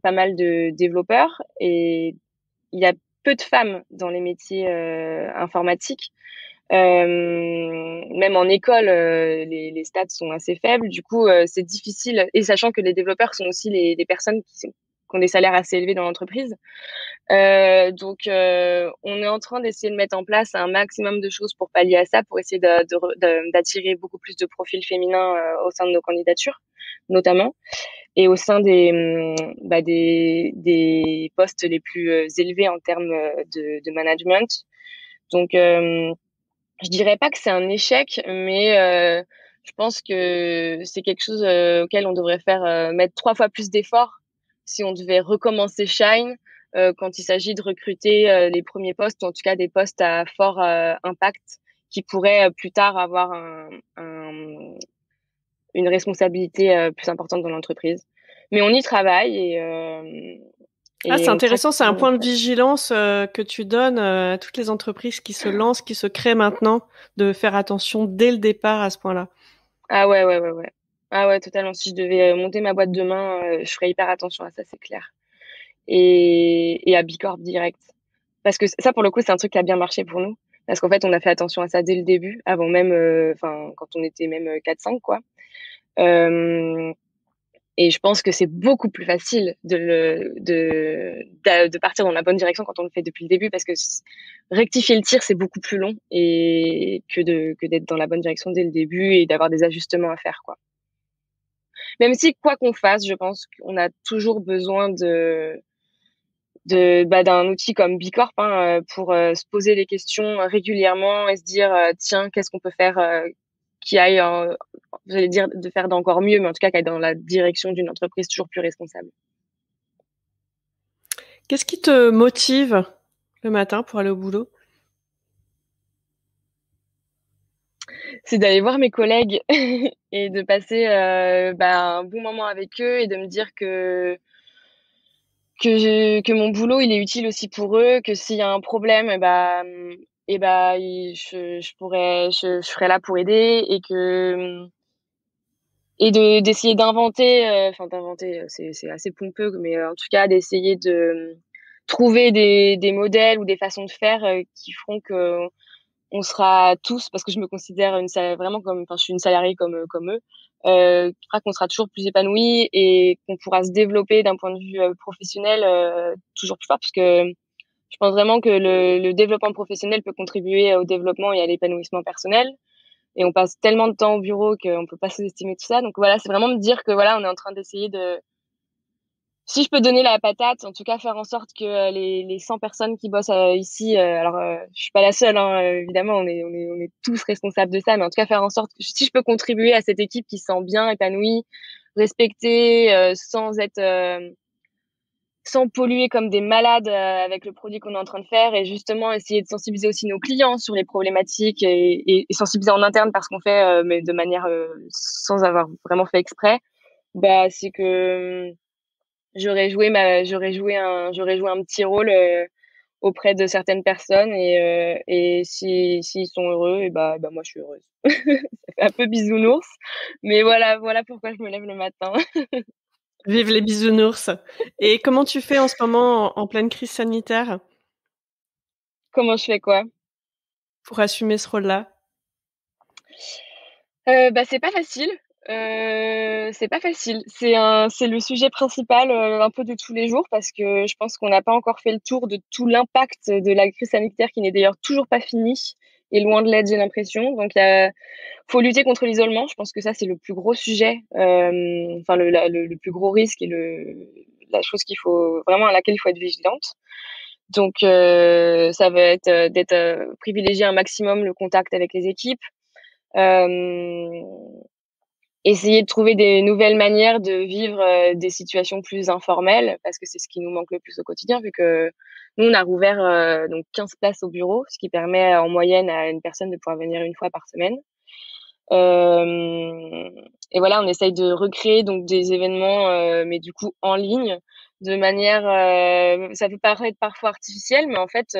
pas mal de développeurs et il y a peu de femmes dans les métiers informatiques. même en école, les, stats sont assez faibles. Du coup, c'est difficile. Et sachant que les développeurs sont aussi les, les personnes qui qui ont des salaires assez élevés dans l'entreprise. Euh, donc, euh, on est en train d'essayer de mettre en place un maximum de choses pour pallier à ça, pour essayer d'attirer beaucoup plus de profils féminins euh, au sein de nos candidatures, notamment, et au sein des, hum, bah, postes les plus élevés en termes de, de management. Donc, je dirais pas que c'est un échec, mais je pense que c'est quelque chose auquel on devrait faire mettre trois fois plus d'efforts si on devait recommencer Shine euh, quand il s'agit de recruter euh, les premiers postes, ou en tout cas des postes à fort euh, impact qui pourraient plus tard avoir un, un, une responsabilité plus importante dans l'entreprise. Mais on y travaille et, ah, c'est intéressant, c'est un point de vigilance que tu donnes à toutes les entreprises qui se lancent, qui se créent maintenant, de faire attention dès le départ à ce point-là. Ah ouais, ouais, ouais, ouais. Ah ouais, totalement. Si je devais monter ma boîte demain, je ferais hyper attention à ça, c'est clair. Et, et à Bicorp direct. Parce que ça, pour le coup, c'est un truc qui a bien marché pour nous. Parce qu'en fait, on a fait attention à ça dès le début, avant même, enfin, quand on était même 4-5, quoi. Euh, et je pense que c'est beaucoup plus facile de, de, de, partir dans la bonne direction quand on le fait depuis le début parce que rectifier le tir, c'est beaucoup plus long et que de que d'être dans la bonne direction dès le début et d'avoir des ajustements à faire. quoi. Même si, quoi qu'on fasse, je pense qu'on a toujours besoin de de bah, d'un outil comme Bicorp hein, pour euh, se poser les questions régulièrement et se dire euh, tiens qu'est-ce qu'on peut faire euh, qui aille, euh, j'allais dire, de faire d'encore mieux, mais en tout cas qui aille dans la direction d'une entreprise toujours plus responsable. Qu'est-ce qui te motive le matin pour aller au boulot? C'est d'aller voir mes collègues [LAUGHS] et de passer euh, bah, un bon moment avec eux et de me dire que mon boulot il est utile aussi pour eux, que s'il y a un problème, bah, et bah je, pourrais je, je serais là pour aider et et de d'essayer d'inventer euh, enfin d'inventer euh, c'est assez pompeux mais en tout cas d'essayer de trouver des des modèles ou des façons de faire qui feront que on sera tous parce que je me considère une vraiment comme enfin je suis une salariée comme comme eux euh, qui qu'on sera toujours plus épanoui et qu'on pourra se développer d'un point de vue professionnel toujours plus fort parce que je pense vraiment que le, le, développement professionnel peut contribuer au développement et à l'épanouissement personnel. Et on passe tellement de temps au bureau qu'on peut pas sous-estimer tout ça. Donc voilà, c'est vraiment me dire que voilà, on est en train d'essayer de, si je peux donner la patate, en tout cas faire en sorte que euh, les, les 100 personnes qui bossent euh, ici, euh, alors je suis pas la seule, hein, évidemment, on est, on, est, on est tous responsables de ça, mais en tout cas faire en sorte que si je peux contribuer à cette équipe qui se sent bien épanouie, respectée, sans être sans polluer comme des malades euh, avec le produit qu'on est en train de faire et justement essayer de sensibiliser aussi nos clients sur les problématiques et, et, sensibiliser en interne parce qu'on fait euh, mais de manière euh, sans avoir vraiment fait exprès bah c'est que j'aurais joué ma j'aurais joué un j'aurais joué un petit rôle auprès de certaines personnes et et si s'ils sont heureux et bah bah moi je suis heureuse. [LAUGHS] Ça fait un peu bisounours mais voilà voilà pourquoi je me lève le matin. Vive les bisounours. Et comment tu fais en ce moment en, pleine crise sanitaire? Comment je fais quoi? Pour assumer ce rôle-là? Euh, bah, c'est pas facile. Euh, c'est pas facile. C'est un, c'est le sujet principal euh, un peu de tous les jours parce que je pense qu'on n'a pas encore fait le tour de tout l'impact de la crise sanitaire qui n'est d'ailleurs toujours pas fini et loin de l'aide, j'ai l'impression. Donc, il faut lutter contre l'isolement. Je pense que ça, c'est le plus gros sujet, euh, enfin le, le, plus gros risque et le, la chose qu'il faut vraiment à laquelle il faut être vigilante. Donc, euh, ça va être euh, d'être euh, privilégier un maximum le contact avec les équipes, euh, essayer de trouver des nouvelles manières de vivre euh, des situations plus informelles parce que c'est ce qui nous manque le plus au quotidien vu que nous on a rouvert euh, donc 15 places au bureau ce qui permet en moyenne à une personne de pouvoir venir une fois par semaine. Euh, et voilà on essaye de recréer donc des événements euh, mais du coup en ligne de manière ça peut paraître parfois artificiel mais en fait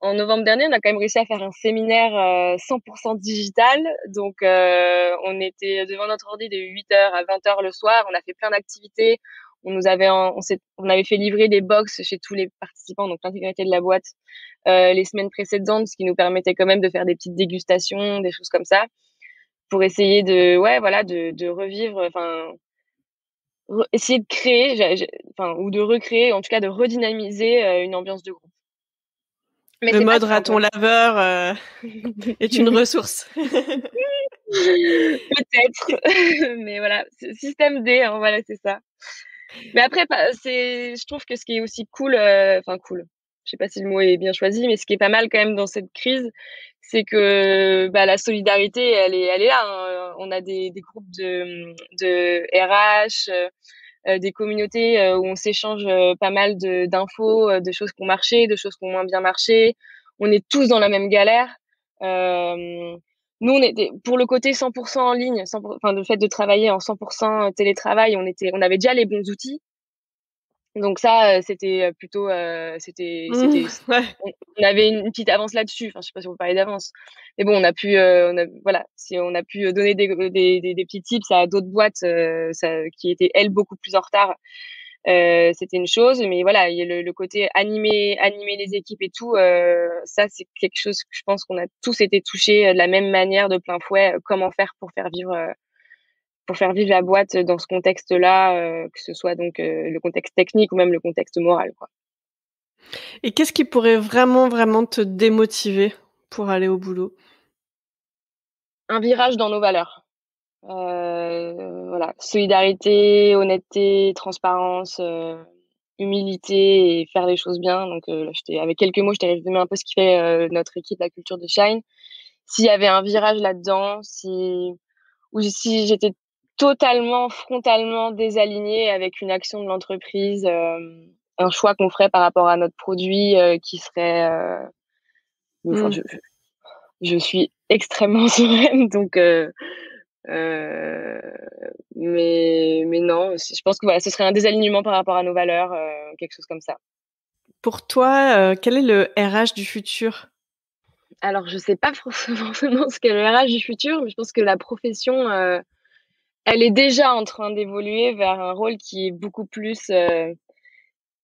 en novembre dernier, on a quand même réussi à faire un séminaire 100% euh, digital. Donc, euh, on était devant notre ordi de 8h à 20h le soir. On a fait plein d'activités. On nous avait, on, on, avait fait livrer des box chez tous les participants, donc l'intégrité de la boîte, euh, les semaines précédentes, ce qui nous permettait quand même de faire des petites dégustations, des choses comme ça, pour essayer de, ouais, voilà, de, revivre, enfin, essayer de créer, enfin, ou de recréer, en tout cas de redynamiser une ambiance de groupe le mode raton laveur euh, [LAUGHS] est une ressource. [LAUGHS] Peut-être, [LAUGHS] mais voilà, système D, hein, voilà, c'est ça. Mais après, c'est, je trouve que ce qui est aussi cool, euh, enfin cool, je sais pas si le mot est bien choisi, mais ce qui est pas mal quand même dans cette crise, c'est que bah, la solidarité, elle est, elle est là. Hein. On a des, des groupes de, de RH, euh, des communautés euh, où on s'échange euh, pas mal d'infos, de, choses qui ont marché, de choses qui ont moins bien marché. On est tous dans la même galère. nous, on était pour le côté 100% en ligne, 100%, enfin le fait de travailler en 100% télétravail, on était, on avait déjà les bons outils. Donc ça, c'était plutôt, c'était, c'était, mmh, [LAUGHS] ouais. on, avait une petite avance là-dessus. Enfin, je sais pas si on peut parler d'avance, mais bon, on a pu, on a, voilà, si on a pu donner des, des, des, des petits tips à d'autres boîtes, ça, qui étaient elles beaucoup plus en retard. Euh, c'était une chose, mais voilà, il y a le, le, côté animer, animer les équipes et tout, euh, ça c'est quelque chose que je pense qu'on a tous été touchés de la même manière, de plein fouet. Comment faire pour faire vivre pour faire vivre la boîte dans ce contexte-là, euh, que ce soit donc euh, le contexte technique ou même le contexte moral. Quoi. Et qu'est-ce qui pourrait vraiment, vraiment te démotiver pour aller au boulot? Un virage dans nos valeurs. Euh, voilà, solidarité, honnêteté, transparence, humilité et faire les choses bien. Donc là, avec quelques mots, je t'ai résumé un peu ce qui fait notre équipe, la culture de Shine. S'il y avait un virage là-dedans, si ou si j'étais totalement, frontalement désaligné avec une action de l'entreprise, euh, un choix qu'on ferait par rapport à notre produit euh, qui serait. Euh, enfin, mm. je, je, suis extrêmement [LAUGHS] sereine, donc. mais, mais non, je pense que voilà, ce serait un désalignement par rapport à nos valeurs, quelque chose comme ça. Pour toi, quel est le RH du futur? Alors, je sais pas [LAUGHS] forcément ce qu'est le RH du futur, mais je pense que la profession elle est déjà en train d'évoluer vers un rôle qui est beaucoup plus euh,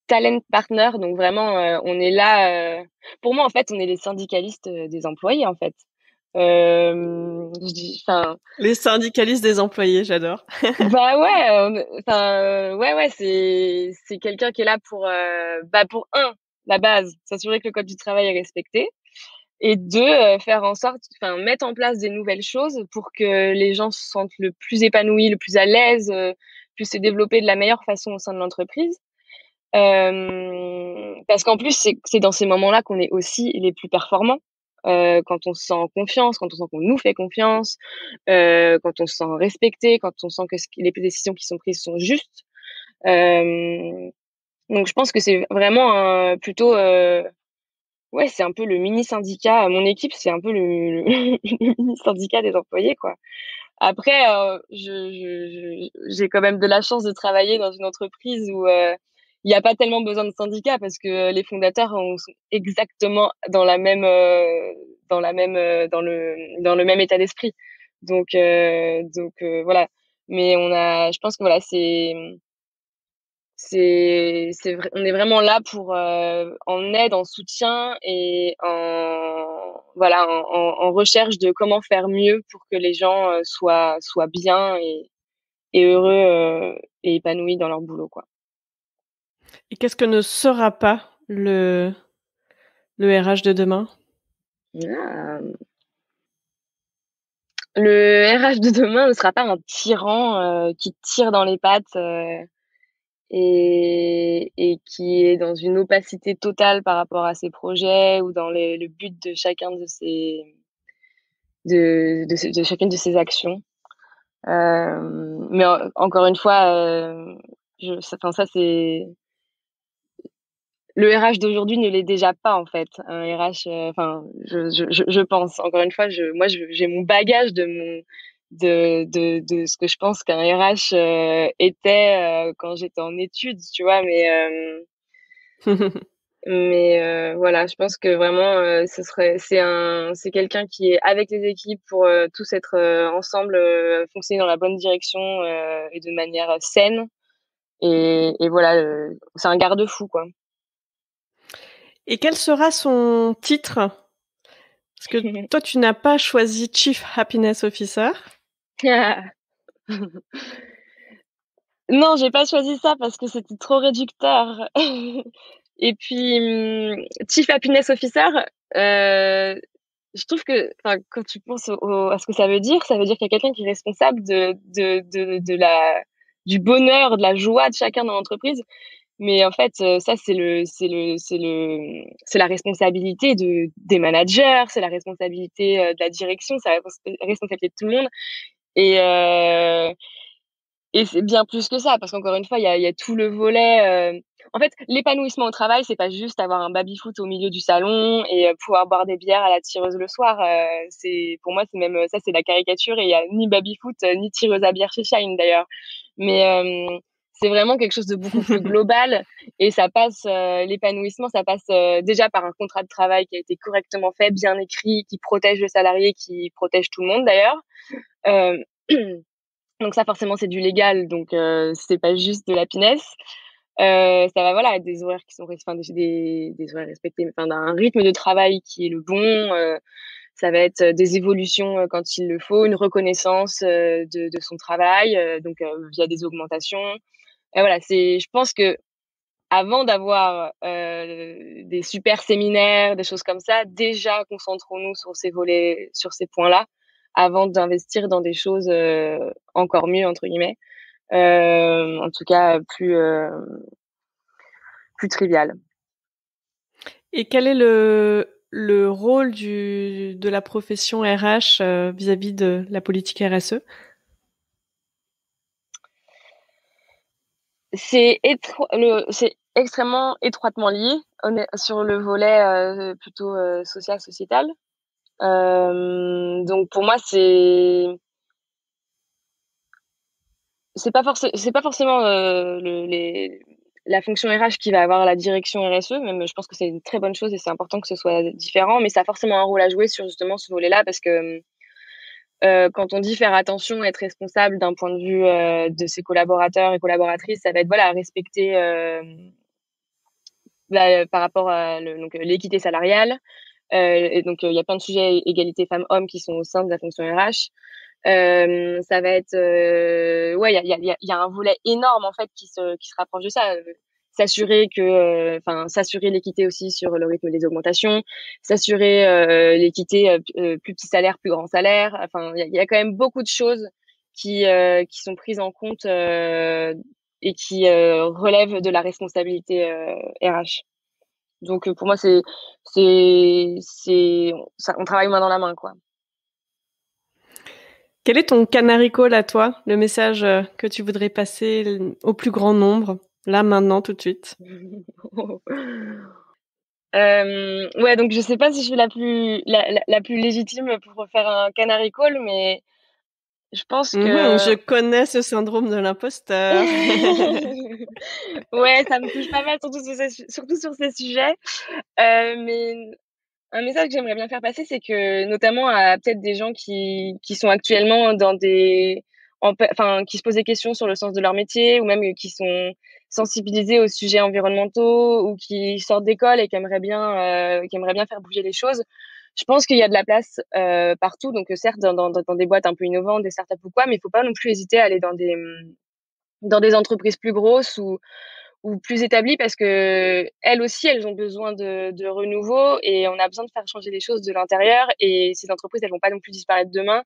talent partner. Donc vraiment, euh, on est là. Euh, pour moi, en fait, on est les syndicalistes des employés, en fait. les syndicalistes des employés, j'adore. [LAUGHS] bah ouais, enfin ouais ouais, c'est c'est quelqu'un qui est là pour bah pour un la base, s'assurer que le code du travail est respecté et deux, euh, faire en sorte, enfin, mettre en place des nouvelles choses pour que les gens se sentent le plus épanouis, le plus à l'aise, euh, puissent se développer de la meilleure façon au sein de l'entreprise. Euh, parce qu'en plus, c'est dans ces moments-là qu'on est aussi les plus performants. Euh, quand on se sent en confiance, quand on sent qu'on nous fait confiance, euh, quand on se sent respecté, quand on sent que les décisions qui sont prises sont justes. Euh, donc, je pense que c'est vraiment plutôt ouais, c'est un peu le mini syndicat. Mon équipe, c'est un peu le, mini [LAUGHS] syndicat des employés, quoi. Après, euh, je, j'ai quand même de la chance de travailler dans une entreprise où euh, il n'y a pas tellement besoin de syndicat parce que les fondateurs sont exactement dans la même, euh, dans la même, dans le, dans le même état d'esprit. Donc, donc voilà. Mais on a, je pense que voilà, c'est c'est, c'est on est vraiment là pour euh, en aide, en soutien et en voilà en, en, recherche de comment faire mieux pour que les gens euh, soient soient bien et, et heureux euh, et épanouis dans leur boulot quoi. Et qu'est-ce que ne sera pas le le RH de demain? Ah. Le RH de demain ne sera pas un tyran qui tire dans les pattes et, et qui est dans une opacité totale par rapport à ses projets ou dans les, le but de chacun de ses de, de, chacune de ses actions. Euh, mais encore une fois, euh, ça c'est le RH d'aujourd'hui ne l'est déjà pas en fait. Un RH, euh, enfin, je, je, je, pense. Encore une fois, je, moi, j'ai mon bagage de mon de, de, de ce que je pense qu'un RH euh, était euh, quand j'étais en études, tu vois, mais [LAUGHS] euh, mais voilà, je pense que vraiment ce serait c'est un c'est quelqu'un qui est avec les équipes pour tous être ensemble fonctionner dans la bonne direction et de manière saine et, et voilà, c'est un garde-fou quoi. Et quel sera son titre? Parce que toi, tu n'as pas choisi Chief Happiness Officer. [LAUGHS] non, j'ai pas choisi ça parce que c'était trop réducteur. [LAUGHS] Et puis, hum, Chief Happiness Officer, euh, je trouve que quand tu penses à ce que ça veut dire, ça veut dire qu'il y a quelqu'un qui est responsable de, de, de, de, la, du bonheur, de la joie de chacun dans l'entreprise. Mais en fait, euh, ça, c'est le, c'est le, c'est le, c'est la responsabilité de, des managers, c'est la responsabilité euh, de la direction, c'est la responsabilité de tout le monde. Et, euh, et c'est bien plus que ça, parce qu'encore une fois, il y a, y a, tout le volet. En fait, l'épanouissement au travail, c'est pas juste avoir un baby-foot au milieu du salon et pouvoir boire des bières à la tireuse le soir. C'est pour moi, c'est même ça, c'est la caricature. Et il y a ni baby-foot ni tireuse à bière chez Shine d'ailleurs. Mais c'est vraiment quelque chose de beaucoup plus [LAUGHS] global et ça passe l'épanouissement ça passe déjà par un contrat de travail qui a été correctement fait bien écrit qui protège le salarié qui protège tout le monde d'ailleurs [CLEARS THROAT] donc ça forcément c'est du légal donc c'est pas juste de la pinesse ça va voilà des horaires qui sont enfin, des, des horaires respectés enfin d'un rythme de travail qui est le bon ça va être des évolutions quand il le faut, une reconnaissance de, de son travail, donc via des augmentations. Et voilà, c'est, je pense que avant d'avoir des super séminaires, des choses comme ça, déjà concentrons-nous sur ces volets, sur ces points-là, avant d'investir dans des choses encore mieux entre guillemets, en tout cas plus plus triviales. Et quel est le le rôle du, de la profession RH euh, vis-à-vis de la politique RSE C'est extrêmement étroitement lié sur le volet euh, plutôt euh, social sociétal. donc pour moi c'est c'est pas forcément c'est pas forcément le, les la fonction RH qui va avoir la direction RSE, même je pense que c'est une très bonne chose et c'est important que ce soit différent, mais ça a forcément un rôle à jouer sur justement ce volet-là parce que euh, quand on dit faire attention, être responsable d'un point de vue euh, de ses collaborateurs et collaboratrices, ça va être voilà respecter euh, bah, par rapport à l'équité salariale. donc il y a plein de sujets égalité femmes-hommes qui sont au sein de la fonction RH. Ça va être, ouais, il y a, un volet énorme en fait qui se, qui se rapproche de ça. Euh, s'assurer que, enfin, s'assurer l'équité aussi sur le rythme des augmentations, s'assurer l'équité, plus petit salaire, plus grand salaire. Enfin, il y, a, quand même beaucoup de choses qui, qui sont prises en compte et qui relèvent de la responsabilité RH. Donc pour moi, c'est, c'est, c'est, on travaille main dans la main, quoi. Quel est ton canary call à toi, le message euh, que tu voudrais passer au plus grand nombre, là, maintenant, tout de suite [LAUGHS] euh, Ouais, donc je sais pas si je suis la plus, la, plus légitime pour faire un canary call, mais je pense que... Mmh, je connais ce syndrome de l'imposteur. [LAUGHS] ouais, ça me touche pas mal, surtout sur ces, surtout sur ces sujets. Euh, mais un message que j'aimerais bien faire passer, c'est que notamment à peut-être des gens qui, qui sont actuellement dans des, enfin, qui se posent des questions sur le sens de leur métier ou même qui sont sensibilisés aux sujets environnementaux ou qui sortent d'école et qui aimeraient bien, euh, qui bien faire bouger les choses. Je pense qu'il y a de la place euh, partout, donc certes dans, dans, des boîtes un peu innovantes, des startups ou quoi, mais il faut pas non plus hésiter à aller dans des dans des entreprises plus grosses ou ou plus établies parce que elles aussi elles ont besoin de, de, renouveau et on a besoin de faire changer les choses de l'intérieur et ces entreprises elles vont pas non plus disparaître demain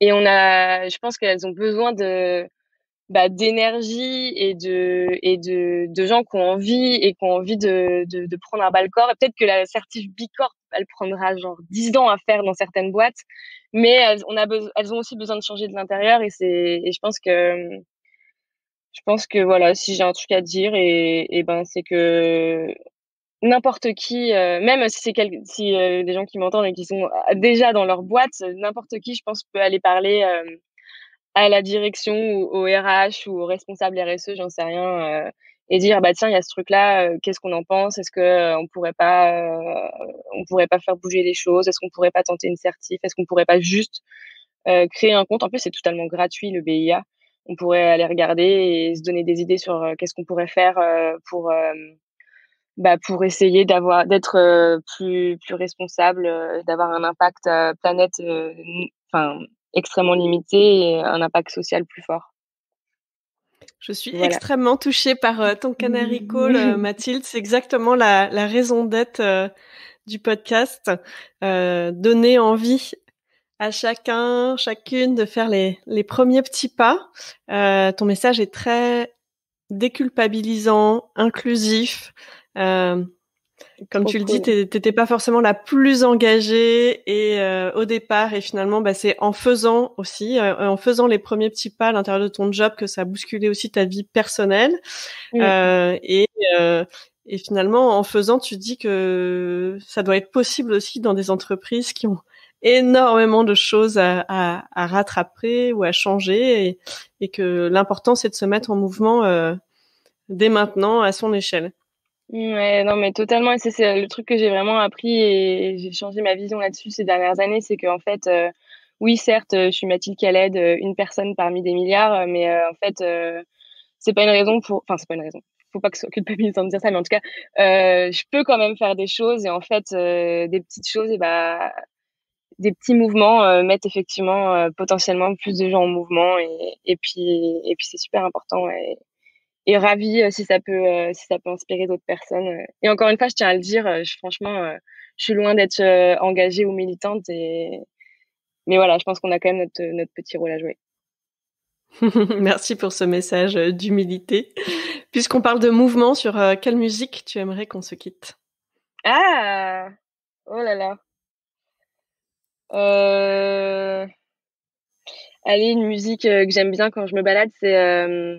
et on a je pense qu'elles ont besoin de bah, d'énergie et de et de, de gens qui ont envie et qui ont envie de, de, prendre un bas le corps peut-être que la certif Bicorp elle prendra genre 10 ans à faire dans certaines boîtes mais elles, on a elles ont aussi besoin de changer de l'intérieur et c'est et je pense que je pense que voilà, si j'ai un truc à dire, et, et ben c'est que n'importe qui, euh, même si c'est si euh, des gens qui m'entendent et qui sont euh, déjà dans leur boîte, n'importe qui, je pense, peut aller parler à la direction ou au RH ou au responsable RSE, j'en sais rien, et dire bah tiens, il y a ce truc-là, qu'est-ce qu'on en pense? Est-ce que on pourrait pas, on pourrait pas faire bouger les choses? Est-ce qu'on pourrait pas tenter une certif? Est-ce qu'on pourrait pas juste créer un compte? En plus, c'est totalement gratuit le BIA on pourrait aller regarder et se donner des idées sur euh, qu'est-ce qu'on pourrait faire euh, pour euh, bah, pour essayer d'avoir d'être plus plus responsable, d'avoir un impact planète enfin extrêmement limité et un impact social plus fort. Je suis extrêmement touchée par ton canary call, [LAUGHS] Mathilde. C'est exactement la, la raison d'être du podcast. donner envie à chacun, chacune de faire les, les premiers petits pas. Euh, ton message est très déculpabilisant, inclusif. Comme tu le dis, t'étais pas forcément la plus engagée et euh, au départ et finalement, bah, c'est en faisant aussi, euh, en faisant les premiers petits pas à l'intérieur de ton job que ça a bousculé aussi ta vie personnelle. Euh, et, et finalement, en faisant, tu dis que ça doit être possible aussi dans des entreprises qui ont énormément de choses à, à, rattraper ou à changer et, que l'important c'est de se mettre en mouvement euh, dès maintenant à son échelle. Ouais, non, mais totalement. Et c'est le truc que j'ai vraiment appris et j'ai changé ma vision là-dessus ces dernières années. C'est qu'en fait, euh, oui, certes, je suis Mathilde Khaled, une personne parmi des milliards, mais en fait, c'est pas une raison pour. Enfin, c'est pas une raison faut pas que ce soit culpabilisant de dire ça, mais en tout cas, euh, je peux quand même faire des choses et en fait, euh, des petites choses, et bah, des petits mouvements euh, mettent effectivement euh, potentiellement plus de gens en mouvement et, et puis et puis c'est super important et ravi euh, si ça peut si ça peut inspirer d'autres personnes. Et encore une fois, je tiens à le dire, je, franchement, je suis loin d'être engagée ou militante et mais voilà, je pense qu'on a quand même notre notre petit rôle à jouer. [LAUGHS] Merci pour ce message d'humilité. Puisqu'on parle de mouvement, sur euh, quelle musique tu aimerais qu'on se quitte? Ah Oh là là. Euh... Allez, une musique euh, que j'aime bien quand je me balade, c'est euh,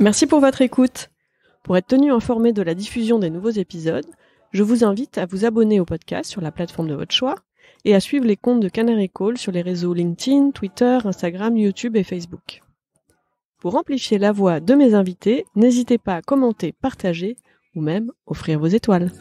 Merci pour votre écoute. Pour être tenu informé de la diffusion des nouveaux épisodes, je vous invite à vous abonner au podcast sur la plateforme de votre choix et à suivre les comptes de Canary Call sur les réseaux LinkedIn, Twitter, Instagram, YouTube et Facebook. Pour amplifier la voix de mes invités, n'hésitez pas à commenter, partager ou même offrir vos étoiles.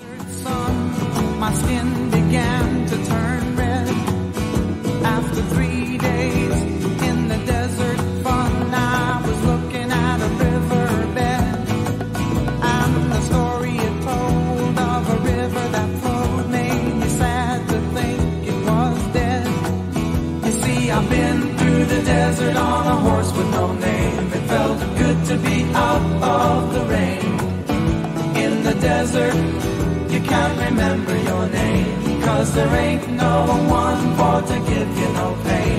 Of the rain. In the desert, you can't remember your name. Cause there ain't no one for to give you no pain.